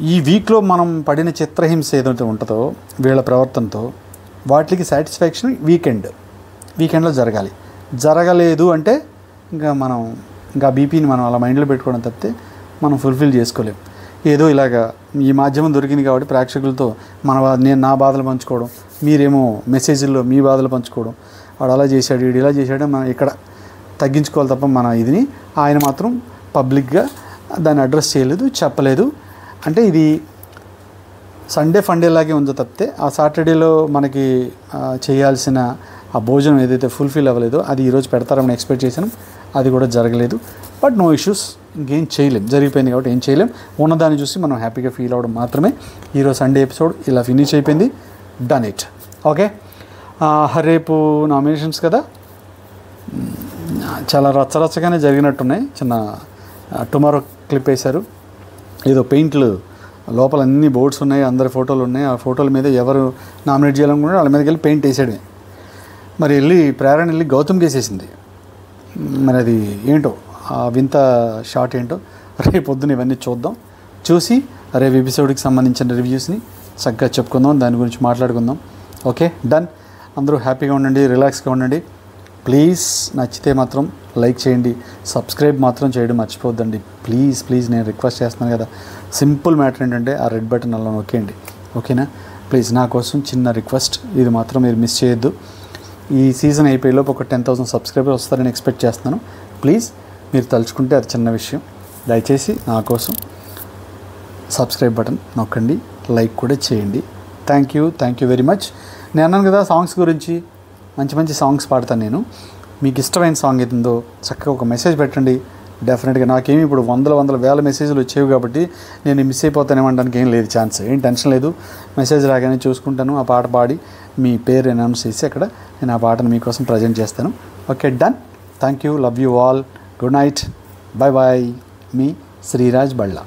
ఈ వీక్లో మనం పడిన చిత్రహింస ఏదైతే ఉంటుందో వీళ్ళ ప్రవర్తనతో వాటికి సాటిస్ఫాక్షన్ వీకెండ్ వీకెండ్లో జరగాలి. జరగలేదు అంటే ఇంకా మనం ఇంకా బీపీని మనం అలా మైండ్లో పెట్టుకోవడం తప్పితే మనం ఫుల్ఫిల్ చేసుకోలేం. ఏదో ఇలాగా ఈ మాధ్యమం దొరికింది కాబట్టి ప్రేక్షకులతో మన నేను నా బాధలు పంచుకోవడం మీరేమో మెసేజ్ల్లో మీ బాధలు పంచుకోవడం వాడు అలా చేశాడు వీడు ఇలా చేశాడు మనం ఇక్కడ తగ్గించుకోవాలి తప్ప మన ఇదిని ఆయన మాత్రం పబ్లిక్గా దాన్ని అడ్రస్ చేయలేదు చెప్పలేదు. అంటే ఇది సండే ఫండే లాగే ఉందో తప్పితే ఆ సాటర్డేలో మనకి చేయాల్సిన ఆ భోజనం ఏదైతే ఫుల్ఫిల్ అవ్వలేదో అది ఈరోజు పెడతారని ఎక్స్పెక్ట్ చేశాను. అది కూడా జరగలేదు. బట్ నో ఇష్యూస్ ఇంకేం చేయలేం. జరిగిపోయింది కాబట్టి ఏం చేయలేం. ఉన్నదాన్ని చూసి మనం హ్యాపీగా ఫీల్ అవ్వడం మాత్రమే. ఈరోజు సండే ఎపిసోడ్ ఇలా ఫినిష్ అయిపోయింది. డన్ ఇట్ ఓకే రేపు నామినేషన్స్ కదా? చాలా రచ్చరచ్చగానే జరిగినట్టున్నాయి. చిన్న టుమారో క్లిప్ వేశారు. ఏదో పెయింట్లు లోపల అన్ని బోర్డ్స్ ఉన్నాయి అందరి ఫోటోలు ఉన్నాయి. ఆ ఫోటోల మీద ఎవరు నామినేట్ చేయాలనుకున్నారో వాళ్ళ మీదకి వెళ్ళి పెయింట్ వేసాడమే మరి వెళ్ళి ప్రేరణ వెళ్ళి గౌతమ్ వేసేసింది మరి అది ఏంటో ఆ వింత షాట్ ఏంటో రేపు పొద్దున ఇవన్నీ చూద్దాం. చూసి రేపు ఎపిసోడ్కి సంబంధించిన రివ్యూస్ని చక్కగా చెప్పుకుందాం. దాని గురించి మాట్లాడుకుందాం. Okay done. అందరూ హ్యాపీగా ఉండండి రిలాక్స్గా ఉండండి. ప్లీజ్ నచ్చితే మాత్రం లైక్ చేయండి. సబ్స్క్రైబ్ మాత్రం చేయడం మర్చిపోవద్దండి. ప్లీజ్ ప్లీజ్ నేను రిక్వెస్ట్ చేస్తున్నాను కదా. సింపుల్ మ్యాటర్ ఏంటంటే ఆ రెడ్ బటన్ అలా నొక్కేయండి. ఓకేనా? ప్లీజ్ నా కోసం చిన్న రిక్వెస్ట్. ఇది మాత్రం మీరు మిస్ చేయొద్దు. ఈ సీజన్ అయిపోయేలోపు ఒక టెన్ థౌసండ్ సబ్స్క్రైబర్స్ వస్తారని ఎక్స్పెక్ట్ చేస్తున్నాను. ప్లీజ్ మీరు తలుచుకుంటే అది చిన్న విషయం. దయచేసి నా కోసం సబ్స్క్రైబ్ బటన్ నొక్కండి. లైక్ కూడా చేయండి. Thank you. Thank you very much. నేను అన్నాను కదా సాంగ్స్ గురించి. మంచి మంచి సాంగ్స్ పాడతాను నేను. మీకు ఇష్టమైన సాంగ్ ఏదో చక్కగా ఒక మెసేజ్ పెట్టండి. డెఫినెట్గా నాకేమి ఇప్పుడు వందల వందల వేల మెసేజ్లు వచ్చేవి కాబట్టి నేను మిస్ అయిపోతానేమనడానికి ఏం లేదు ఛాన్స్ ఏం టెన్షన్ లేదు. మెసేజ్ రాగానే చూసుకుంటాను ఆ పాట పాడి మీ పేరు అనౌన్స్ చేసి అక్కడ నేను ఆ పాటను మీకోసం ప్రజెంట్ చేస్తాను. Okay done thank you love you all good night bye bye me Sreeraj బళ్ళా